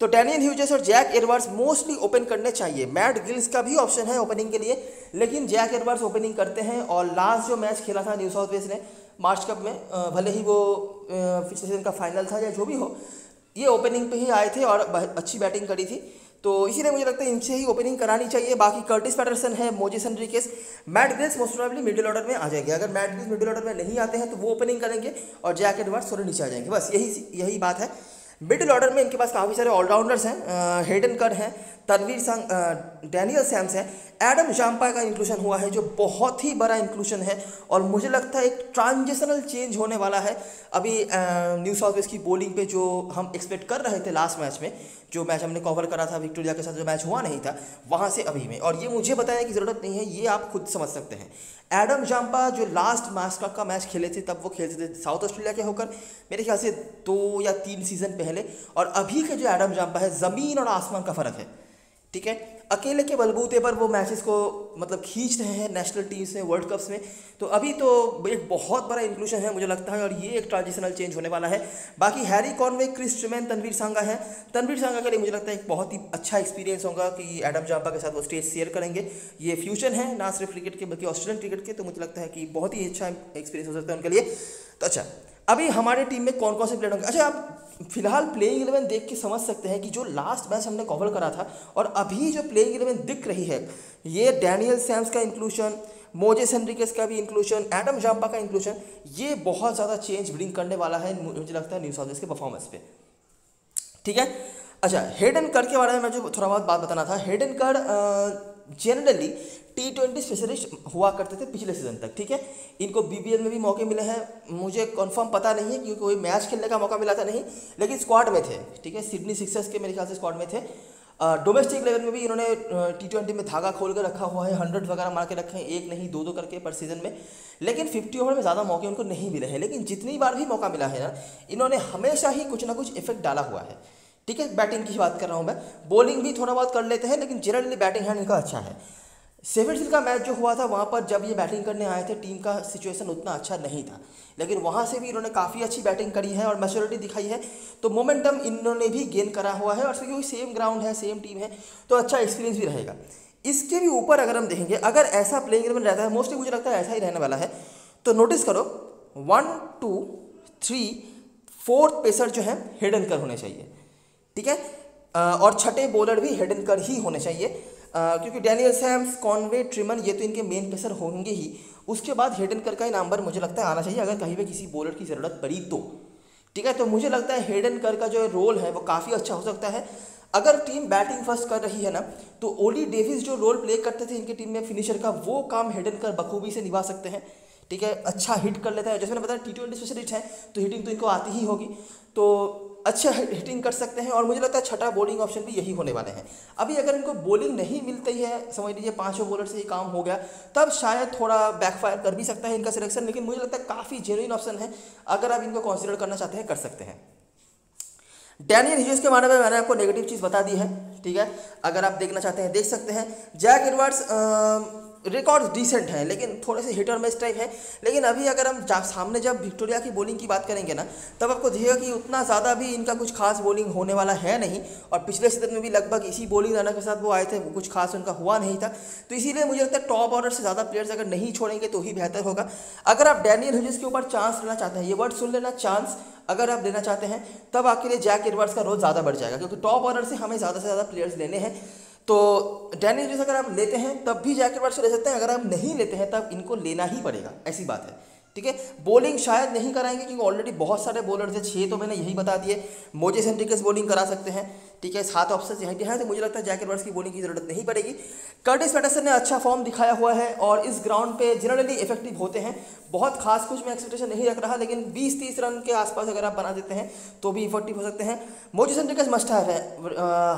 तो डैनियल ह्यूजेस और जैक एडवर्ड्स मोस्टली ओपन करने चाहिए। मैट गिल्स का भी ऑप्शन है ओपनिंग के लिए, लेकिन जैक एडवर्ड्स ओपनिंग करते हैं और लास्ट जो मैच खेला था न्यू साउथ वेल्स ने मार्च कप में भले ही वो पिछले सीज़न का फाइनल था या जो भी हो, ये ओपनिंग पे ही आए थे और अच्छी बैटिंग करी थी। तो इसीलिए मुझे लगता है इनसे ही ओपनिंग करानी चाहिए। बाकी कर्टिस पैटरसन है मोजिस एंड्रिकेस मैट ग्रेस मोस्ट प्रॉब्ली मिडिल ऑर्डर में आ जाएँगे। अगर मैट ग्रेस मिडिल ऑर्डर में नहीं आते हैं तो वो ओपनिंग करेंगे और जैक एडवर्स थोड़े नीचे आ जाएँगे। बस यही यही बात है। मिडिल ऑर्डर में इनके पास काफ़ी सारे ऑलराउंडर्स हैं हेडन कर हैं तनवीर संग डैनियल सैम्स हैं। एडम जाम्पा का इंक्लूशन हुआ है, जो बहुत ही बड़ा इंक्लूशन है, और मुझे लगता है एक ट्रांजिशनल चेंज होने वाला है। अभी न्यू साउथ वेस्ट की बॉलिंग पे जो हम एक्सपेक्ट कर रहे थे लास्ट मैच में, जो मैच हमने कवर करा था विक्टोरिया के साथ जो मैच हुआ नहीं था, वहाँ से अभी में। और ये मुझे बताने की ज़रूरत नहीं है, ये आप खुद समझ सकते हैं। एडम जाम्पा जो लास्ट मास्टर का मैच खेले थे, तब वो खेलते थे साउथ ऑस्ट्रेलिया के होकर, मेरे ख्याल से दो या तीन सीज़न पहले। और अभी के जो एडम जाम्पा है, ज़मीन और आसमान का फ़र्क है। ठीक है? अकेले के बलबूते पर वो मैचेस को मतलब खींच रहे हैं नेशनल टीम्स में वर्ल्ड कप्स में। तो अभी तो एक बहुत बड़ा इंक्लूशन है मुझे लगता है और ये एक ट्रांजिशनल चेंज होने वाला है। बाकी Harry Conway Chris Tremain Tanveer Sangha है। तनवीर सांगा के लिए मुझे लगता है एक बहुत ही अच्छा एक्सपीरियंस होगा कि एडम जाम्पा के साथ वो स्टेज शेयर करेंगे। ये फ्यूचर है, ना सिर्फ़ क्रिकेट के, बल्कि ऑस्ट्रेलियन क्रिकेट के तो मुझे लगता है कि बहुत ही अच्छा एक्सपीरियंस हो सकता है उनके लिए। तो अच्छा अभी हमारे टीम में कौन कौन से प्लेयर होंगे? अच्छा आप फ़िलहाल प्लेइंग इलेवन देख के समझ सकते हैं कि जो लास्ट मैच हमने कवर करा था और अभी जो प्लेइंग इलेवन दिख रही है, ये डैनियल सैम्स का इंक्लूशन मोजे सेंड्रिकेस का भी इंक्लूशन एडम जाम्पा का इंक्लूशन ये बहुत ज़्यादा चेंज ब्रिंग करने वाला है, मुझे लगता है न्यू साउथ के परफॉर्मेंस पे। ठीक है? अच्छा हेड एंड कर के बारे में मैं जो थोड़ा बहुत बात बताना था। Hayden Kerr generally T twenty specialist हुआ करते थे पिछले सीज़न तक, ठीक है? इनको बीबीएल में भी मौके मिले हैं। मुझे कंफर्म पता नहीं है क्योंकि कोई मैच खेलने का मौका मिला था नहीं, लेकिन स्क्वाड में थे, ठीक है? सिडनी सिक्सर्स के मेरे ख्याल से स्क्वाड में थे। डोमेस्टिक लेवल में भी इन्होंने टी ट्वेंटी में धागा खोल कर रखा हुआ है हंड्रेड वगैरह मार के रखे हैं, एक नहीं दो दो करके पर सीज़न में। लेकिन फिफ्टी ओवर में ज़्यादा मौके उनको नहीं मिले हैं। लेकिन जितनी बार भी मौका मिला है ना, इन्होंने हमेशा ही कुछ ना कुछ इफ़ेक्ट डाला हुआ है। ठीक है बैटिंग की बात कर रहा हूँ मैं। बॉलिंग भी थोड़ा बहुत कर लेते हैं, लेकिन जनरली बैटिंग हैंड इनका अच्छा है। सेवेंसिल का मैच जो हुआ था, वहाँ पर जब ये बैटिंग करने आए थे टीम का सिचुएशन उतना अच्छा नहीं था। लेकिन वहाँ से भी इन्होंने काफ़ी अच्छी बैटिंग करी है और मेचोरिटी दिखाई है। तो मोमेंटम इन्होंने भी गेन करा हुआ है और क्योंकि सेम ग्राउंड है सेम टीम है तो अच्छा एक्सपीरियंस भी रहेगा। इसके भी ऊपर अगर हम देखेंगे, अगर ऐसा प्लेइंग इलेवन रहता है मोस्टली मुझे लगता है ऐसा ही रहने वाला है। तो नोटिस करो one two three fourth pacer जो है हेडन कर होने चाहिए। ठीक है? और छठे बॉलर भी हेडन कर ही होने चाहिए। क्योंकि डैनियल सैम्स कॉन्वे ट्रिमन ये तो इनके मेन पेसर होंगे ही। उसके बाद हेडन कर का ही नंबर मुझे लगता है आना चाहिए, अगर कहीं पर किसी बॉलर की ज़रूरत पड़ी तो। ठीक है? तो मुझे लगता है हेडन कर का जो रोल है, वो काफ़ी अच्छा हो सकता है। अगर टीम बैटिंग फ़र्स्ट कर रही है ना तो ओली डेविस जो रोल प्ले करते थे इनकी टीम में फिनिशर का, वो काम हेडन कर बखूबी से निभा सकते हैं। ठीक है अच्छा हिट कर लेता है। जैसे मैंने बताया टी ट्वेंटी स्पेशलिस्ट है तो हिटिंग तो इनको आती ही होगी। तो अच्छा हिटिंग कर सकते हैं, और मुझे लगता है छठा बॉलिंग ऑप्शन भी यही होने वाले हैं। अभी अगर इनको बॉलिंग नहीं मिलती है, समझ लीजिए पाँचों बॉलर से ही काम हो गया, तब शायद थोड़ा बैकफायर कर भी सकता है इनका सिलेक्शन लेकिन मुझे लगता है काफ़ी जेनुइन ऑप्शन है, अगर आप इनको कंसिडर करना चाहते हैं, कर सकते हैं। डैनियल ह्यूज के बारे में मैंने आपको नेगेटिव चीज़ बता दी है, ठीक है? अगर आप देखना चाहते हैं, देख सकते हैं। जैक इनवर्ट्स रिकॉर्ड डिसेंट हैं लेकिन थोड़े से हिट और मैच टाइप है। लेकिन अभी अगर हम जा, सामने जब विक्टोरिया की बॉलिंग की बात करेंगे ना तब आपको दिखेगा कि उतना ज़्यादा भी इनका कुछ खास बॉलिंग होने वाला है नहीं। और पिछले सीज़न में भी लगभग इसी बॉलिंग रनर के साथ वो आए थे कुछ खास उनका हुआ नहीं था। तो इसीलिए मुझे लगता है टॉप ऑर्डर से ज़्यादा प्लेयर्स अगर नहीं छोड़ेंगे तो ही बेहतर होगा। अगर आप डैनियल ह्यूजिस के ऊपर चांस लेना चाहते हैं ये वर्ड सुन लेना चांस अगर आप लेना चाहते हैं तब आपके लिए जैक एडवर्ड्स का रोज ज़्यादा बढ़ जाएगा क्योंकि टॉप ऑर्डर से हमें ज़्यादा से ज़्यादा प्लेयर्स लेने हैं। तो डैनिश जूस अगर आप लेते हैं, तब भी जैकेट वर्ड से ले सकते हैं। अगर आप नहीं लेते हैं, तब इनको लेना ही पड़ेगा। ऐसी बात है। ठीक है? बॉलिंग शायद नहीं कराएँगे, क्योंकि ऑलरेडी बहुत सारे बॉलर थे छः तो मैंने यही बता दिए। मोजे सेंट्रिकस बॉलिंग करा सकते हैं। ठीक है, सात ऑप्शन यहाँ के हैं तो मुझे लगता है जैकेट वर्ड्स की बॉलिंग की ज़रूरत नहीं पड़ेगी। कर्टिस पैटरसन ने अच्छा फॉर्म दिखाया हुआ है और इस ग्राउंड पे जनरली इफ़ेक्टिव होते हैं। बहुत खास कुछ मैं एक्सपेक्टेशन नहीं रख रहा, लेकिन 20-30 रन के आसपास अगर आप बना देते हैं तो भी इफ़ेक्टिव हो सकते हैं। मोजी सेंट्रिकस मस्ट है।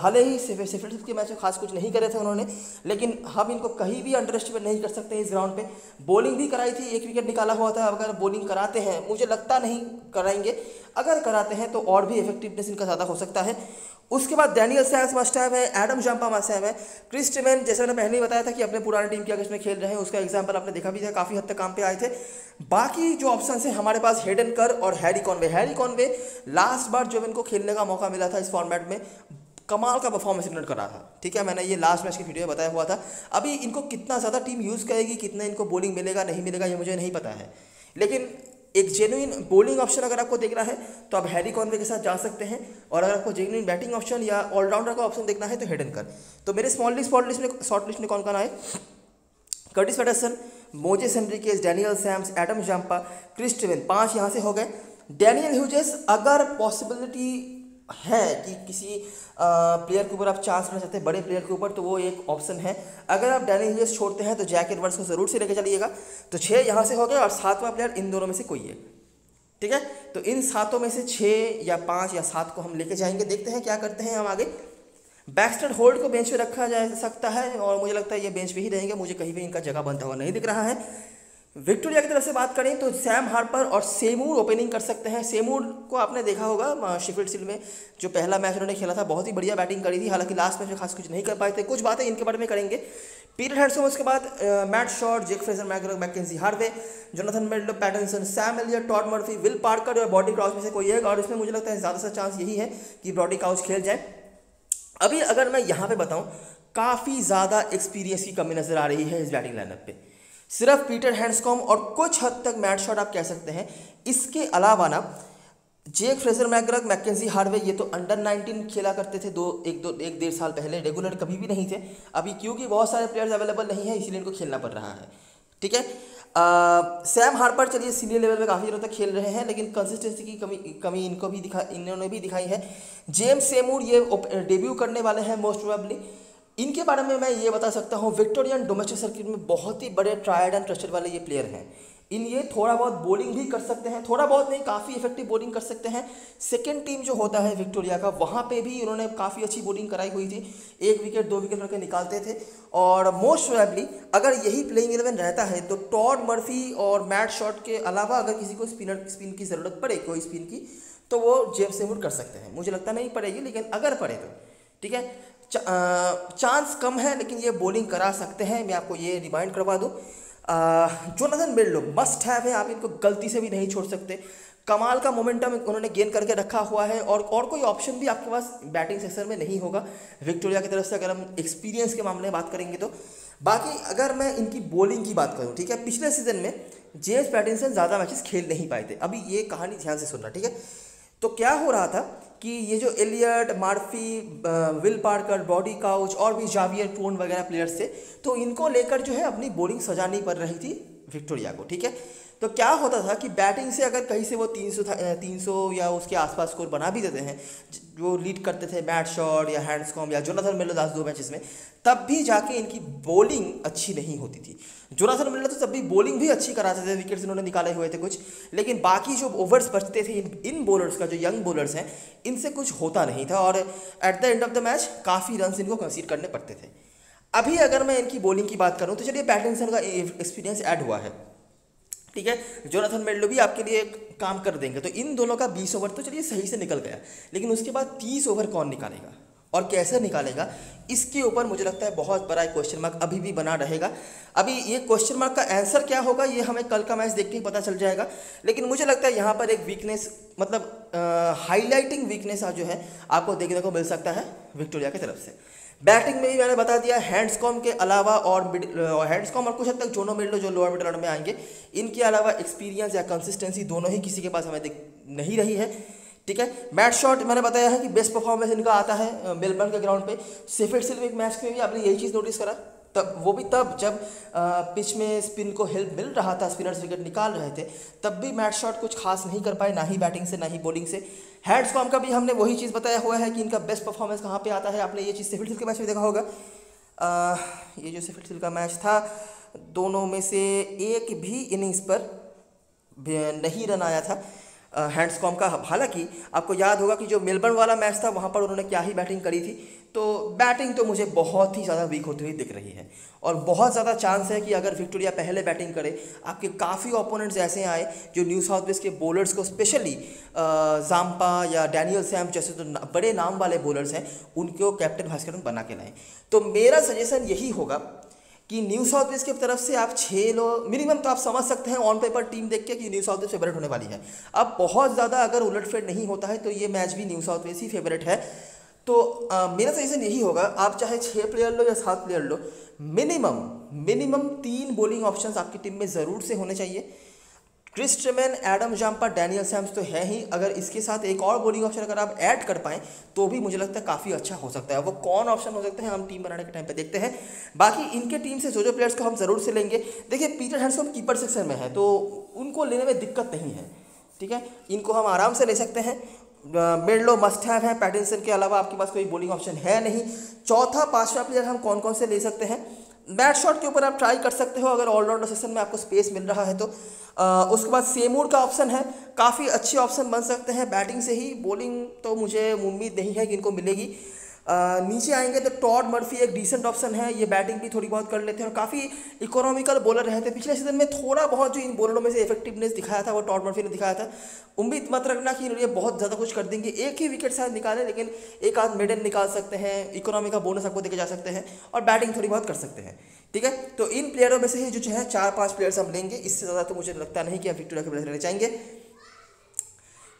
हाल ही सिफिल्स के मैच में खास कुछ नहीं करे थे उन्होंने, लेकिन हम इनको कहीं भी अंडर एस्टिमेट नहीं कर सकते इस ग्राउंड पे। बॉलिंग भी कराई थी, एक विकेट निकाला हुआ था, अगर बॉलिंग कराते हैं, मुझे लगता नहीं कराएँगे। अगर कराते हैं तो और भी इफेक्टिवनेस इनका ज़्यादा हो सकता है। उसके बाद डैनियल सैम्स मस्ट है एडम जम्पा मस्ट है क्रिस टिमेन जैसे मैंने पहले ही बताया था कि अपने पुराने टीम के अगर इसमें खेल रहे हैं, उसका एग्ज़ाम्पल आपने देखा भी था, काफ़ी हद तक काम पे आए थे। बाकी जो ऑप्शन है, हमारे पास हेडन कर और Harry Conway Harry Conway last बार जब इनको खेलने का मौका मिला था इस फॉर्मेट में, कमाल का परफॉर्मेंस इन्होंने करा था। ठीक है, मैंने ये लास्ट मैच की वीडियो में बताया हुआ था। अभी इनको कितना ज़्यादा टीम यूज़ करेगी, कितना इनको बॉलिंग मिलेगा, नहीं मिलेगा, ये मुझे नहीं पता है। लेकिन एक जेनुइन बोलिंग ऑप्शन अगर आपको देखना है तो आप हैरी कॉनवे के साथ जा सकते हैं। और अगर आपको जेनुइन बैटिंग ऑप्शन या ऑलराउंडर का ऑप्शन देखना है तो हेडन कर तो मेरे स्मॉल लिस्ट स्पॉट लिस्ट में शॉर्ट लिस्ट में कौन कौन आए? Curtis Patterson Moises Henriques Daniel Sams Adam Zampa Chris Tremain पाँच यहाँ से हो गए। डैनियल ह्यूजेस अगर पॉसिबिलिटी है कि किसी प्लेयर के ऊपर आप चांस लेना चाहते हैं, बड़े प्लेयर के ऊपर तो वो एक ऑप्शन है। अगर आप डैनी ह्यूज छोड़ते हैं तो जैक एडवर्ड्स को ज़रूर से लेकर चलिएगा। तो छः यहाँ से हो गए और सातवां प्लेयर इन दोनों में से कोई है। ठीक है? तो इन सातों में से छः या पाँच या सात को हम लेके जाएँगे। देखते हैं क्या करते हैं हम आगे। बैकस्टर्ड होल्ड को बेंच पे रखा जा सकता है, और मुझे लगता है ये बेंच पे ही रहेंगे। मुझे कहीं भी इनका जगह बनता हुआ नहीं दिख रहा है। विक्टोरिया की तरफ़ से बात करें तो सैम हार्पर और सेमूर ओपनिंग कर सकते हैं। सेमूर को आपने देखा होगा शिफिल्ड सील में जो पहला मैच उन्होंने खेला था, बहुत ही बढ़िया बैटिंग करी थी। हालाँकि लास्ट मैच में खास कुछ नहीं कर पाए थे। कुछ बातें इनके बारे में करेंगे। पीटर हेडसोम उसके बाद Matt Short, Jake Fraser McGurk मैकेजी Harvey, Jonathan मेल्डो पैटर्सन, सैम एलियर टॉड मर्फी, विल पार्कर और बॉडी क्राउच में से कोई है और इसमें मुझे लगता है ज़्यादा सा चांस यही है कि बॉडी क्राउच खेल जाए। अभी अगर मैं यहाँ पे बताऊँ, काफ़ी ज़्यादा एक्सपीरियंस की कमी नज़र आ रही है इस बैटिंग लाइनअप पे। सिर्फ़ पीटर हैंड्सकॉम और कुछ हद तक मैट शॉट आप कह सकते हैं। इसके अलावा ना, Jake Fraser McGurk Mackenzie Harvey, ये तो अंडर 19 खेला करते थे दो, एक दो, एक डेढ़ साल पहले रेगुलर कभी भी नहीं थे। अभी क्योंकि बहुत सारे प्लेयर्स अवेलेबल नहीं है, इसीलिए इनको खेलना पड़ रहा है। ठीक है? सैम हार्पर, चलिए सीनियर लेवल में काफ़ी दिनों तक खेल रहे हैं, लेकिन कंसिस्टेंसी की कमी कमी इनको भी दिखा, इन्होंने भी दिखाई है। जेम्स सेमूर ये डेब्यू करने वाले हैं मोस्ट प्रोबेबली इनके बारे में मैं ये बता सकता हूँ विक्टोरियन डोमेस्टिक सर्किट में बहुत ही बड़े ट्रायड एंड ट्रस्टेड वाले ये प्लेयर हैं। इन ये थोड़ा बहुत बॉलिंग भी कर सकते हैं, थोड़ा बहुत नहीं, काफ़ी इफ़ेक्टिव बॉलिंग कर सकते हैं। सेकेंड टीम जो होता है विक्टोरिया का, वहाँ पे भी इन्होंने काफ़ी अच्छी बॉलिंग कराई हुई थी। एक विकेट दो विकेट करके निकालते थे। और मोस्ट प्रोबेबली अगर यही प्लेइंग इलेवन रहता है तो टॉड मर्फी और मैट शॉट के अलावा अगर किसी को स्पिनर स्पिन की ज़रूरत पड़े, कोई स्पिन की तो वो जेम्स सेमूर कर सकते हैं। मुझे लगता नहीं पड़ेगी, लेकिन अगर पड़े तो ठीक है? चांस कम है, लेकिन ये बॉलिंग करा सकते हैं। मैं आपको ये रिमाइंड करवा दूँ। जोनाथन मिल्लो मस्ट हैव है। आप इनको गलती से भी नहीं छोड़ सकते। कमाल का मोमेंटम उन्होंने गेन करके रखा हुआ है। और और कोई ऑप्शन भी आपके पास बैटिंग सेक्शन में नहीं होगा। विक्टोरिया की तरफ़ से अगर हम एक्सपीरियंस के मामले में बात करेंगे तो। बाकी अगर मैं इनकी बॉलिंग की बात करूँ, ठीक है? पिछले सीज़न में जेम्स पैटिनसन ज़्यादा मैचेस खेल नहीं पाए थे। अभी ये कहानी ध्यान से सुनना, ठीक है? तो क्या हो रहा था? कि ये जो Elliot Murphy Will Parker, Brody Couch और भी जावियर टोन वगैरह प्लेयर्स थे तो इनको लेकर जो है अपनी बॉलिंग सजानी पड़ रही थी विक्टोरिया को, ठीक है? तो क्या होता था कि बैटिंग से अगर कहीं से वो तीन सौ तीन सौ या उसके आसपास स्कोर बना भी देते हैं, जो लीड करते थे बैट शॉट या हैंड्स कॉम या जोनाथन मिलो लास्ट दो मैचेस में, तब भी जाके इनकी बॉलिंग अच्छी नहीं होती थी। जोनाथन मिलो तो तब भी बॉलिंग भी अच्छी कराते थे विकेट्स इन्होंने निकाले हुए थे कुछ, लेकिन बाकी जो ओवर्स बचते थे, इन इन बॉलर्स का, जो यंग बॉलर्स हैं, इनसे कुछ होता नहीं था और at the end of the match काफ़ी रन इनको कंसीड करने पड़ते थे। अभी अगर मैं इनकी बॉलिंग की बात करूँ तो चलिए बैटिंगसन का एक्सपीरियंस ऐड हुआ है। ठीक है? जोनाथन मेडलो भी आपके लिए काम कर देंगे। तो इन दोनों का बीस ओवर तो चलिए सही से निकल गया, लेकिन उसके बाद तीस ओवर कौन निकालेगा? और कैसे निकालेगा, इसके ऊपर मुझे लगता है बहुत बड़ा क्वेश्चन मार्क अभी भी बना रहेगा। अभी ये क्वेश्चन मार्क का आंसर क्या होगा, ये हमें कल का मैच देख के पता चल जाएगा। लेकिन मुझे लगता है यहाँ पर एक वीकनेस मतलब हाईलाइटिंग वीकनेस जो है, आपको देखने को मिल सकता है विक्टोरिया की तरफ़ से। बैटिंग में भी मैंने बता दिया हैंड्स कॉम के अलावा और हैंड्स कॉम और कुछ हद तक जोनो मिडलो जो लोअर मिडल में आएँगे, इनके अलावा एक्सपीरियंस या कंसिस्टेंसी दोनों ही किसी के पास हमें नहीं रही है। ठीक है? मैच शॉट मैंने बताया है कि बेस्ट परफॉर्मेंस इनका आता है मेलबर्न के ग्राउंड पे। सेफेट सिल्व एक मैच में भी आपने यही चीज़ नोटिस करा। तब वो भी तब जब पिच में स्पिन को हेल्प मिल रहा था स्पिनर्स विकेट निकाल रहे थे तब भी मैट शॉट कुछ खास नहीं कर पाए ना ही बैटिंग से ना ही बॉलिंग से। हैंड्स फॉर्म का भी हमने वही चीज़ बताया हुआ है कि इनका बेस्ट परफॉर्मेंस कहाँ पे आता है। आपने ये चीज़ सेफिट के मैच में देखा होगा। आ, ये जो सेफिट का मैच था दोनों में से एक भी इनिंग्स पर नहीं रन आया था। हैंड्स कॉम का। हालाँकि आपको याद होगा कि जो मेलबर्न वाला मैच था, वहाँ पर उन्होंने क्या ही बैटिंग करी थी। तो बैटिंग तो मुझे बहुत ही ज़्यादा वीक होती हुई दिख रही है। और बहुत ज़्यादा चांस है कि अगर विक्टोरिया पहले बैटिंग करे, आपके काफ़ी ओपोनेंट्स ऐसे आए जो न्यू साउथ वेस्ट के बॉलर्स को स्पेशली जाम्पा या डैनियल सैम जैसे तो बड़े नाम वाले बॉलर्स हैं, उनको कैप्टन भास्कर बना के लाएँ। तो मेरा सजेशन यही होगा कि न्यू साउथ वेस्ट की तरफ़ से आप छः लोग मिनिमम तो आप समझ सकते हैं ऑन पेपर टीम देख के कि न्यू साउथ वेस्ट फेवरेट होने वाली है। अब बहुत ज़्यादा अगर उलटफेट नहीं होता है तो ये मैच भी न्यू साउथ वेस्ट ही फेवरेट है। तो आ, मेरा सजेशन यही होगा आप चाहे छः प्लेयर लो या सात प्लेयर लो मिनिमम मिनिमम तीन बॉलिंग ऑप्शंस आपकी टीम में ज़रूर से होने चाहिए। Christman Adam Zampa Daniel Sams तो है ही। अगर इसके साथ एक और बोलिंग ऑप्शन अगर आप ऐड कर पाएँ तो भी मुझे लगता है काफ़ी अच्छा हो सकता है। वो कौन ऑप्शन हो सकते हैं, हम टीम बनाने के टाइम पे देखते हैं। बाकी इनके टीम से जो जो प्लेयर्स को हम ज़रूर से लेंगे। देखिए, पीटर हैंडसम कीपर सेक्शन में है तो उनको लेने में दिक्कत नहीं है, ठीक है? इनको हम आराम से ले सकते हैं। मेडलो मस्ट हैव है पैटिनसन के अलावा आपके पास कोई बॉलिंग ऑप्शन है नहीं। चौथा, पांचवा प्लेयर हम कौन कौन से ले सकते हैं? बैट शॉट के ऊपर आप ट्राई कर सकते हो अगर ऑलराउंडर सेशन में आपको स्पेस मिल रहा है तो। आ, उसके बाद सेमूर का ऑप्शन है। काफ़ी अच्छे ऑप्शन बन सकते हैं। बैटिंग से ही बॉलिंग तो मुझे उम्मीद नहीं है कि इनको मिलेगी। नीचे आएँगे तो टॉड मर्फी एक डिसेंट ऑप्शन है, ये बैटिंग भी थोड़ी बहुत कर लेते हैं और काफ़ी इकोनॉमिकल बॉलर रहे थे पिछले सीज़न में थोड़ा बहुत जो इन बॉलरों में से इफेक्टिवनेस दिखाया था, वो टॉड मर्फी ने दिखाया था। उम्मीद मत रखना कि ये बहुत ज़्यादा कुछ कर देंगे। एक ही विकेट शायद निकाले, लेकिन एक आध मेडल निकाल सकते हैं इकोनॉमी का बोनस आपको देखे जा सकते हैं और बैटिंग थोड़ी बहुत कर सकते हैं। ठीक है? तो इन प्लेयरों में से ही जो है, चार पाँच प्लेयर्स हम लेंगे। इससे ज़्यादा तो मुझे लगता नहीं कि आप विक्टोरिया के प्लेयर लेना चाहेंगे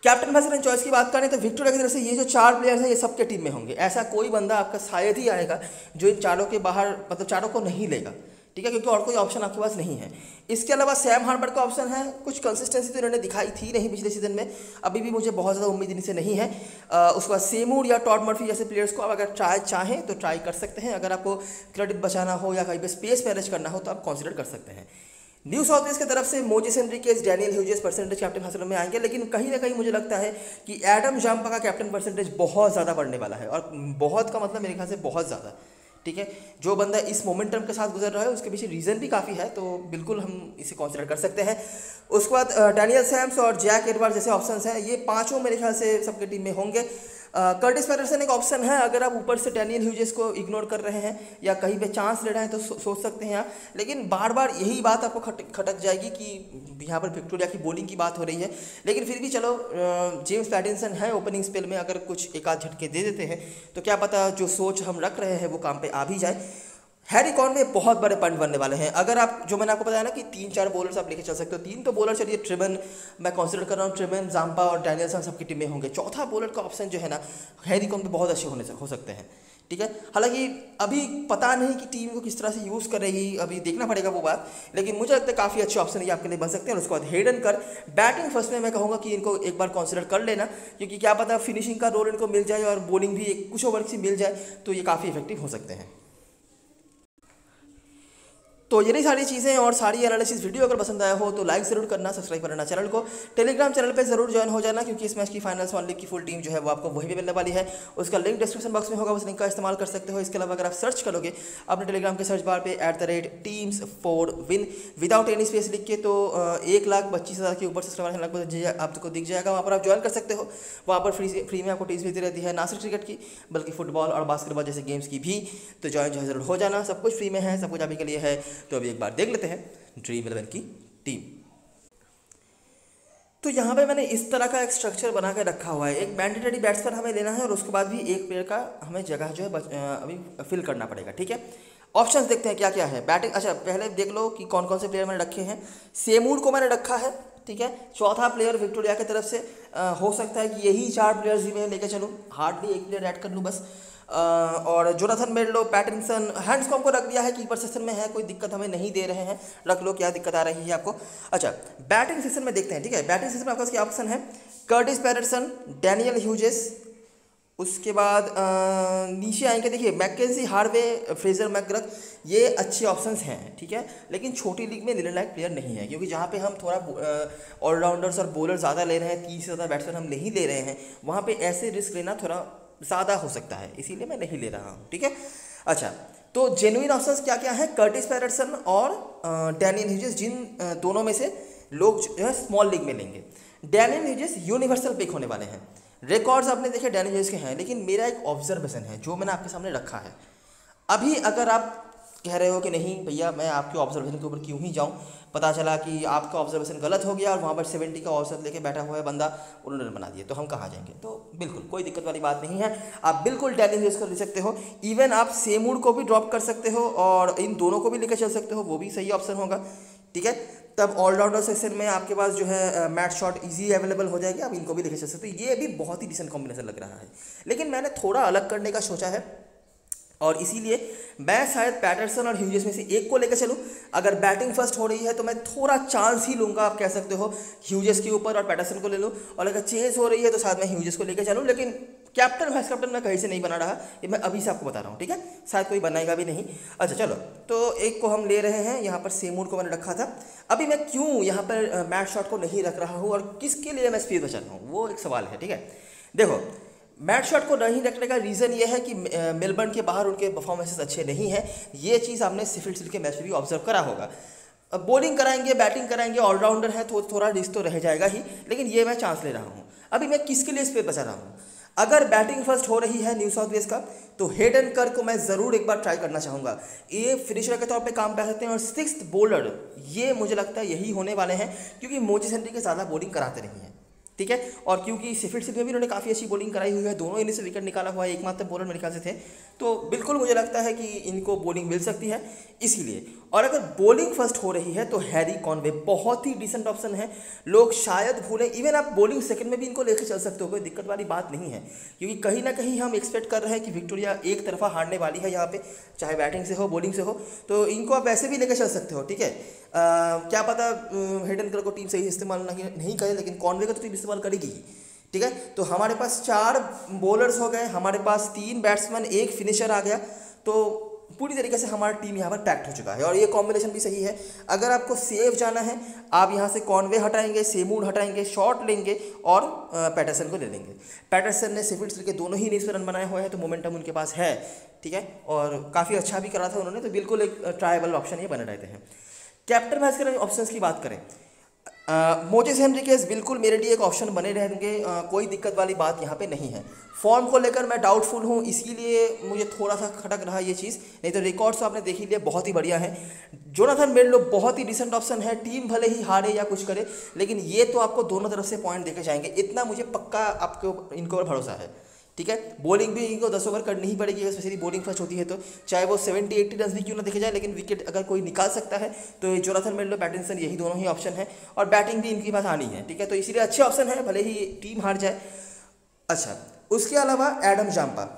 कैप्टन मैच चॉइस की बात करें तो विक्टोरिया की तरफ़ से ये जो चार प्लेयर्स हैं, ये सबके टीम में होंगे। ऐसा कोई बंदा आपका शायद ही आएगा जो इन चारों के बाहर मतलब चारों को नहीं लेगा। ठीक है? क्योंकि और कोई ऑप्शन आपके पास नहीं है। इसके अलावा सैम हार्बर का ऑप्शन है। कुछ कंसिस्टेंसी तो इन्होंने दिखाई थी नहीं पिछले सीज़न में। अभी भी मुझे बहुत ज़्यादा उम्मीद इनसे नहीं है। उसके बाद सेमूड या टॉड मर्फी जैसे प्लेयर्स को आप अगर ट्राई चाहें तो ट्राई कर सकते हैं। अगर आपको क्रेडिट बचाना हो या कहीं पर स्पेस मैनेज करना हो तो आप कंसिडर कर सकते हैं। न्यू साउथ वेल्स की तरफ़ से Moises Henriques Daniel Hughes percentage captain हासिल में आएँगे, लेकिन कहीं ना कहीं मुझे लगता है कि एडम जाम्पा का कैप्टन परसेंटेज बहुत ज़्यादा बढ़ने वाला है, और बहुत का मतलब मेरे ख्याल से बहुत ज़्यादा, ठीक है? जो बंदा इस मोमेंटम के साथ गुजर रहा है, उसके पीछे रीज़न भी काफ़ी है तो बिल्कुल हम इसे कंसिडर कर सकते हैं। उसके बाद डैनियल सैम्स और जैक एडवर्ड जैसे ऑप्शन हैं, ये पाँचों मेरे ख्याल से सबके टीम में होंगे। कर्टिस पैटरसन एक ऑप्शन है अगर आप ऊपर से डैनियल ह्यूजेस को इग्नोर कर रहे हैं या कहीं पे चांस ले रहे हैं तो सो, सोच सकते हैं आप। लेकिन बार बार यही बात आपको खट खटक जाएगी कि यहाँ पर विक्टोरिया की बॉलिंग की बात हो रही है। लेकिन फिर भी चलो जेम्स पैटिनसन है ओपनिंग स्पेल में अगर कुछ एक आध झटके दे देते हैं तो क्या पता जो सोच हम रख रहे हैं वो काम पर आ भी जाए। हैरी कॉन में बहुत बड़े पॉइंट बनने वाले हैं। अगर आप, जो मैंने आपको बताया ना कि तीन चार बॉलर्स आप लेके चल सकते हो, तीन तो बॉलर चलिए ट्रिबन मैं कंसिडर कर रहा हूँ ट्रिबन जाम्पा और डैनियलसन सबकी टीमें होंगे। चौथा बॉलर का ऑप्शन जो है ना हैरी कॉन में बहुत अच्छे होने हो सकते हैं। ठीक है? हालाँकि अभी पता नहीं कि टीम को किस तरह से यूज़ कर करेगी, अभी देखना पड़ेगा वो बात, लेकिन मुझे लगता है काफ़ी अच्छे ऑप्शन ये आपके लिए बन सकते हैं। और उसके बाद हेडन कर बैटिंग फ़र्स्ट में मैं कहूँगा कि इनको एक बार कंसिडर कर लेना, क्योंकि क्या पता फिनिशिंग का रोल इनको मिल जाए और बॉलिंग भी एक कुछ ओवर से मिल जाए तो ये काफ़ी इफ़ेक्टिव हो सकते हैं। तो ये सारी चीज़ें और सारी एनालिसिस वीडियो अगर पसंद आया हो तो लाइक ज़रूर करना सब्सक्राइब करना चैनल को। टेलीग्राम चैनल पे ज़रूर ज्वाइन हो जाना क्योंकि इस मैच की फाइनल्स वन लीग की फुल टीम जो है वो आपको वही भी मिलने वाली है। उसका लिंक डिस्क्रिप्शन बॉक्स में होगा, उस लिंक का इस्तेमाल कर सकते हो। इसके अलावा अगर आप सर्च करोगे, अपने टेलीग्राम के सर्च बार पर at the rate teams four win without any space लिख के तो एक लाख पच्चीस हज़ार के ऊपर सब्सक्राइबर लगभग आपको दिख जाएगा। वहाँ पर आप ज्वाइन कर सकते हो। वहाँ पर फ्री फ्री में आपको टीम्स मिलती रहती है, ना सिर्फ़ क्रिकेट की, बल्कि फुटबॉल और बास्केटबॉल जैसे गेम्स की भी। तो ज्वाइन जो है ज़रूर हो जाना। सब कुछ फ्री में है, सब कुछ अभी के लिए है। तो अभी एक बार देख लेते हैं ड्रीम इलेवन की टीम तो यहाँ पे मैंने इस तरह का एक स्ट्रक्चर बना के रखा हुआ है। एक मैंडेटरी बैट्समैन हमें लेना है और उसके बाद भी एक प्लेयर का हमें जगह जो है अभी फिल करना पड़ेगा ठीक है? ऑप्शंस देखते हैं क्या क्या है। बैटिंग अच्छा पहले देख लो कि कौन कौन से प्लेयर मैंने रखे हैं। सेमूर को मैंने रखा है ठीक है? चौथा प्लेयर विक्टोरिया की तरफ़ से आ, हो सकता है कि यही चार प्लेयर्स ही मैं लेकर चलूँ। हार्डली एक प्लेयर ऐड कर लूँ बस। और जोनाथन मेडलो पैटिनसन हैंड्स को रख दिया है कीपर सेशन में है, कोई दिक्कत हमें नहीं दे रहे हैं। रख लो, क्या दिक्कत आ रही है आपको? अच्छा बैटिंग सेशन में देखते हैं, ठीक है? बैटिंग सेशन में आपका क्या ऑप्शन है? कर्टिस पैटरसन डैनियल ह्यूजेस उसके बाद नीचे आएँगे, देखिए मैकेजी हार्वे फ्रेजर मैकग्रक ये अच्छे ऑप्शंस हैं, ठीक है? लेकिन छोटी लीग में लेने लायक प्लेयर नहीं है, क्योंकि जहाँ पे हम थोड़ा ऑलराउंडर्स और बॉलर ज़्यादा ले रहे हैं, तीस से ज़्यादा बैट्समैन हम नहीं ले रहे हैं, वहाँ पे ऐसे रिस्क लेना थोड़ा ज़्यादा हो सकता है, इसीलिए मैं नहीं ले रहा हूँ, ठीक है? अच्छा तो जेनुइन ऑप्शन क्या क्या है? कर्टिस पैटरसन और डैनियल ह्यूजेस जिन दोनों में से लोग जो है स्मॉल लीग में लेंगे। डैनियल ह्यूजेस यूनिवर्सल पिक होने वाले हैं। रिकॉर्ड्स आपने देखे डैनियल ह्यूजेस के हैं, लेकिन मेरा एक ऑब्जर्वेशन है, जो मैंने आपके सामने रखा है। अभी अगर आप कह रहे हो कि नहीं, भैया, मैं आपके ऑब्जर्वेशन के ऊपर क्यों ही जाऊँ? पता चला कि आपका ऑब्जर्वेशन गलत हो गया और वहाँ पर सेवेंटी का औसत लेके बैठा हुआ है बंदा, उन्होंने बना दिया तो हम कहाँ जाएँगे? तो बिल्कुल, कोई दिक्कत वाली बात नहीं है। आप बिल्कुल टैलेंट यूज़ कर ले सकते हो। इवन आप सेमूड को भी ड्रॉप कर सकते हो और इन दोनों को भी लेकर चल सकते हो, वो भी सही ऑप्शन होगा। ठीक है? तब ऑलराउंडर सेक्शन में आपके पास जो है मैट शॉट इजी अवेलेबल हो जाएगी, आप इनको भी लेकर चल सकते हो। ये भी बहुत ही डिसेंट कॉम्बिनेशन लग रहा है। लेकिन मैंने थोड़ा अलग करने का सोचा है। और इसीलिए मैं शायद पैटरसन और ह्यूजेस में से एक को लेकर चलूँ। अगर बैटिंग फ़र्स्ट हो रही है तो मैं थोड़ा चांस ही लूँगा, आप कह सकते हो ह्यूजेस के ऊपर और पैटरसन को ले लूँ। और अगर चेज हो रही है तो शायद मैं ह्यूजेस को लेकर चलूँ, लेकिन कैप्टन वाइस कैप्टन मैं कहीं से नहीं बना रहा, ये मैं अभी से आपको बता रहा हूँ, ठीक है? शायद कोई बनाएगा भी नहीं। अच्छा चलो तो एक को हम ले रहे हैं, यहाँ पर सेमूर को मैंने रखा था। अभी मैं क्यों यहाँ पर मैट शॉट को नहीं रख रहा हूँ और किसके लिए मैं स्पीड बचा रहा हूँ? वो एक सवाल है, ठीक है? देखो मैट शॉट को नहीं रखने का रीज़न ये है कि मेलबर्न के बाहर उनके परफॉर्मेंसेस अच्छे नहीं हैं। ये चीज़ आपने सिफिल सिल के मैच में भी ऑब्ज़र्व करा होगा। बॉलिंग कराएँगे बैटिंग कराएँगे ऑलराउंडर है तो थोड़ा रिस्क तो रह जाएगा ही, लेकिन ये मैं चांस ले रहा हूँ। अभी मैं किसके लिए इस पर बचा रहा हूँ? अगर बैटिंग फ़र्स्ट हो रही है न्यू साउथ वेल्स का तो हेड एंड कर को मैं ज़रूर एक बार ट्राई करना चाहूँगा। ये फिनिशर के तौर पे काम कर सकते हैं और सिक्स बॉलर ये मुझे लगता है यही होने वाले हैं, क्योंकि मोजी सेंट्री के ज़्यादा बॉलिंग कराते नहीं हैं। ठीक है? और क्योंकि सिफिट सिद्ध में भी उन्होंने काफ़ी अच्छी बॉलिंग कराई हुई है, दोनों इन्हीं से विकेट निकाला हुआ है, एकमात्र बॉलर मेरे ख्याल से थे। तो बिल्कुल मुझे लगता है कि इनको बॉलिंग मिल सकती है, इसीलिए। और अगर बॉलिंग फ़र्स्ट हो रही है तो हैरी कॉनवे बहुत ही डिसेंट ऑप्शन है। लोग शायद भूलें इवन आप बॉलिंग सेकंड में भी इनको लेकर चल सकते हो, कोई दिक्कत वाली बात नहीं है। क्योंकि कहीं ना कहीं हम एक्सपेक्ट कर रहे हैं कि विक्टोरिया एक तरफा हारने वाली है यहाँ पे, चाहे बैटिंग से हो बॉलिंग से हो। तो इनको आप वैसे भी लेकर चल सकते हो, ठीक है? क्या पता हेडन को टीम सही इस्तेमाल नहीं करें, लेकिन कॉनवे का तो टीम इस्तेमाल करेगी। ठीक है? तो हमारे पास चार बॉलर्स हो गए, हमारे पास तीन बैट्समैन एक फिनिशर आ गया। तो पूरी तरीके से हमारा टीम यहाँ पर पैक्ट हो चुका है और ये कॉम्बिनेशन भी सही है। अगर आपको सेव जाना है, आप यहाँ से कॉनवे हटाएँगे सेमूड हटाएँगे शॉट लेंगे और पैटरसन को ले लेंगे। पैटरसन ने सिविल्स के दोनों ही इनिंग्स पर रन बनाए हुए हैं तो मोमेंटम उनके पास है। ठीक है? और काफ़ी अच्छा भी करा था उन्होंने तो बिल्कुल एक ट्रायबल ऑप्शन ये बने रहते हैं। कैप्टन वाइस करें ऑप्शन की बात करें। मोजेस हेनरिकेस बिल्कुल मेरे लिए एक ऑप्शन बने रहेंगे। कोई दिक्कत वाली बात यहाँ पे नहीं है। फॉर्म को लेकर मैं डाउटफुल हूँ, इसीलिए मुझे थोड़ा सा खटक रहा ये चीज़। नहीं तो रिकॉर्ड्स आपने देख ही लिया, बहुत ही बढ़िया है। जोनाथन मेडलो बहुत ही डिसेंट ऑप्शन है टीम भले ही हारे या कुछ करे, लेकिन ये तो आपको दोनों तरफ़ से पॉइंट देखे जाएँगे। इतना मुझे पक्का आपको इनको भरोसा है। ठीक है? बॉलिंग भी इनको दस ओवर करनी ही पड़ेगी स्पेशली बॉलिंग फ़र्स्ट होती है तो। चाहे वो सेवेंटी एट्टी रन भी क्यों ना देखे जाए, लेकिन विकेट अगर कोई निकाल सकता है तो जोराथन मेडलो बैटिंसन यही दोनों ही ऑप्शन है और बैटिंग भी इनके पास आनी है, ठीक है? तो इसीलिए अच्छे ऑप्शन है, भले ही टीम हार जाए। अच्छा उसके अलावा Adam Zampa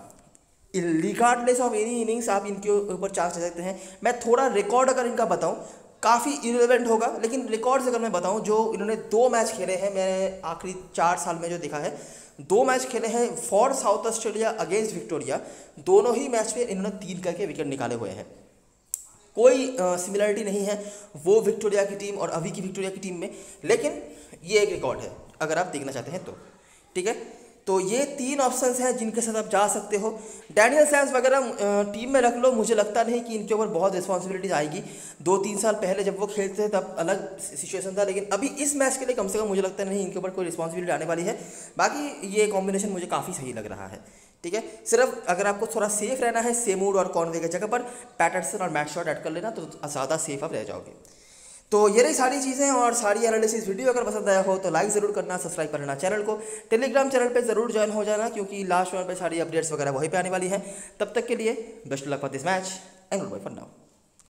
regardless of any innings आप इनके ऊपर चांस ले सकते हैं। मैं थोड़ा रिकॉर्ड अगर इनका बताऊँ, काफ़ी इरेलीवेंट होगा, लेकिन रिकॉर्ड्स अगर मैं बताऊँ, जो इन्होंने दो मैच खेले हैं, मैंने आखिरी चार साल में जो देखा है दो मैच खेले हैं, for South Australia against Victoria. दोनों ही मैच में इन्होंने तीन करके विकेट निकाले हुए हैं। कोई सिमिलरिटी नहीं है वो विक्टोरिया की टीम और अभी की विक्टोरिया की टीम में, लेकिन ये एक रिकॉर्ड है, अगर आप देखना चाहते हैं तो। ठीक है? तो ये तीन ऑप्शन हैं जिनके साथ आप जा सकते हो। डैनियल सैम्स वगैरह टीम में रख लो, मुझे लगता नहीं कि इनके ऊपर बहुत रिस्पॉन्सिबिलिटीज आएगी। दो तीन साल पहले जब वो खेलते थे, तब अलग सिचुएशन था, लेकिन अभी इस मैच के लिए कम से कम मुझे लगता नहीं इनके ऊपर कोई रिस्पॉन्सिबिलिटी आने वाली है। बाकी ये कॉम्बिनेशन मुझे काफ़ी सही लग रहा है, ठीक है? सिर्फ़ अगर आपको थोड़ा सेफ़ रहना है सेमूड और कॉर्नवे की जगह पर पैटर्सन और मैट शॉट ऐड कर लेना तो ज़्यादा सेफ़ आप रह जाओगे। तो ये रही सारी चीज़ें और सारी एनालिसिस वीडियो अगर पसंद आया हो तो लाइक ज़रूर करना सब्सक्राइब करना चैनल को। टेलीग्राम चैनल पे ज़रूर ज्वाइन हो जाना क्योंकि लास्ट वन पे सारी अपडेट्स वगैरह वहीं पे आने वाली हैं। तब तक के लिए best luck for this match and bye for now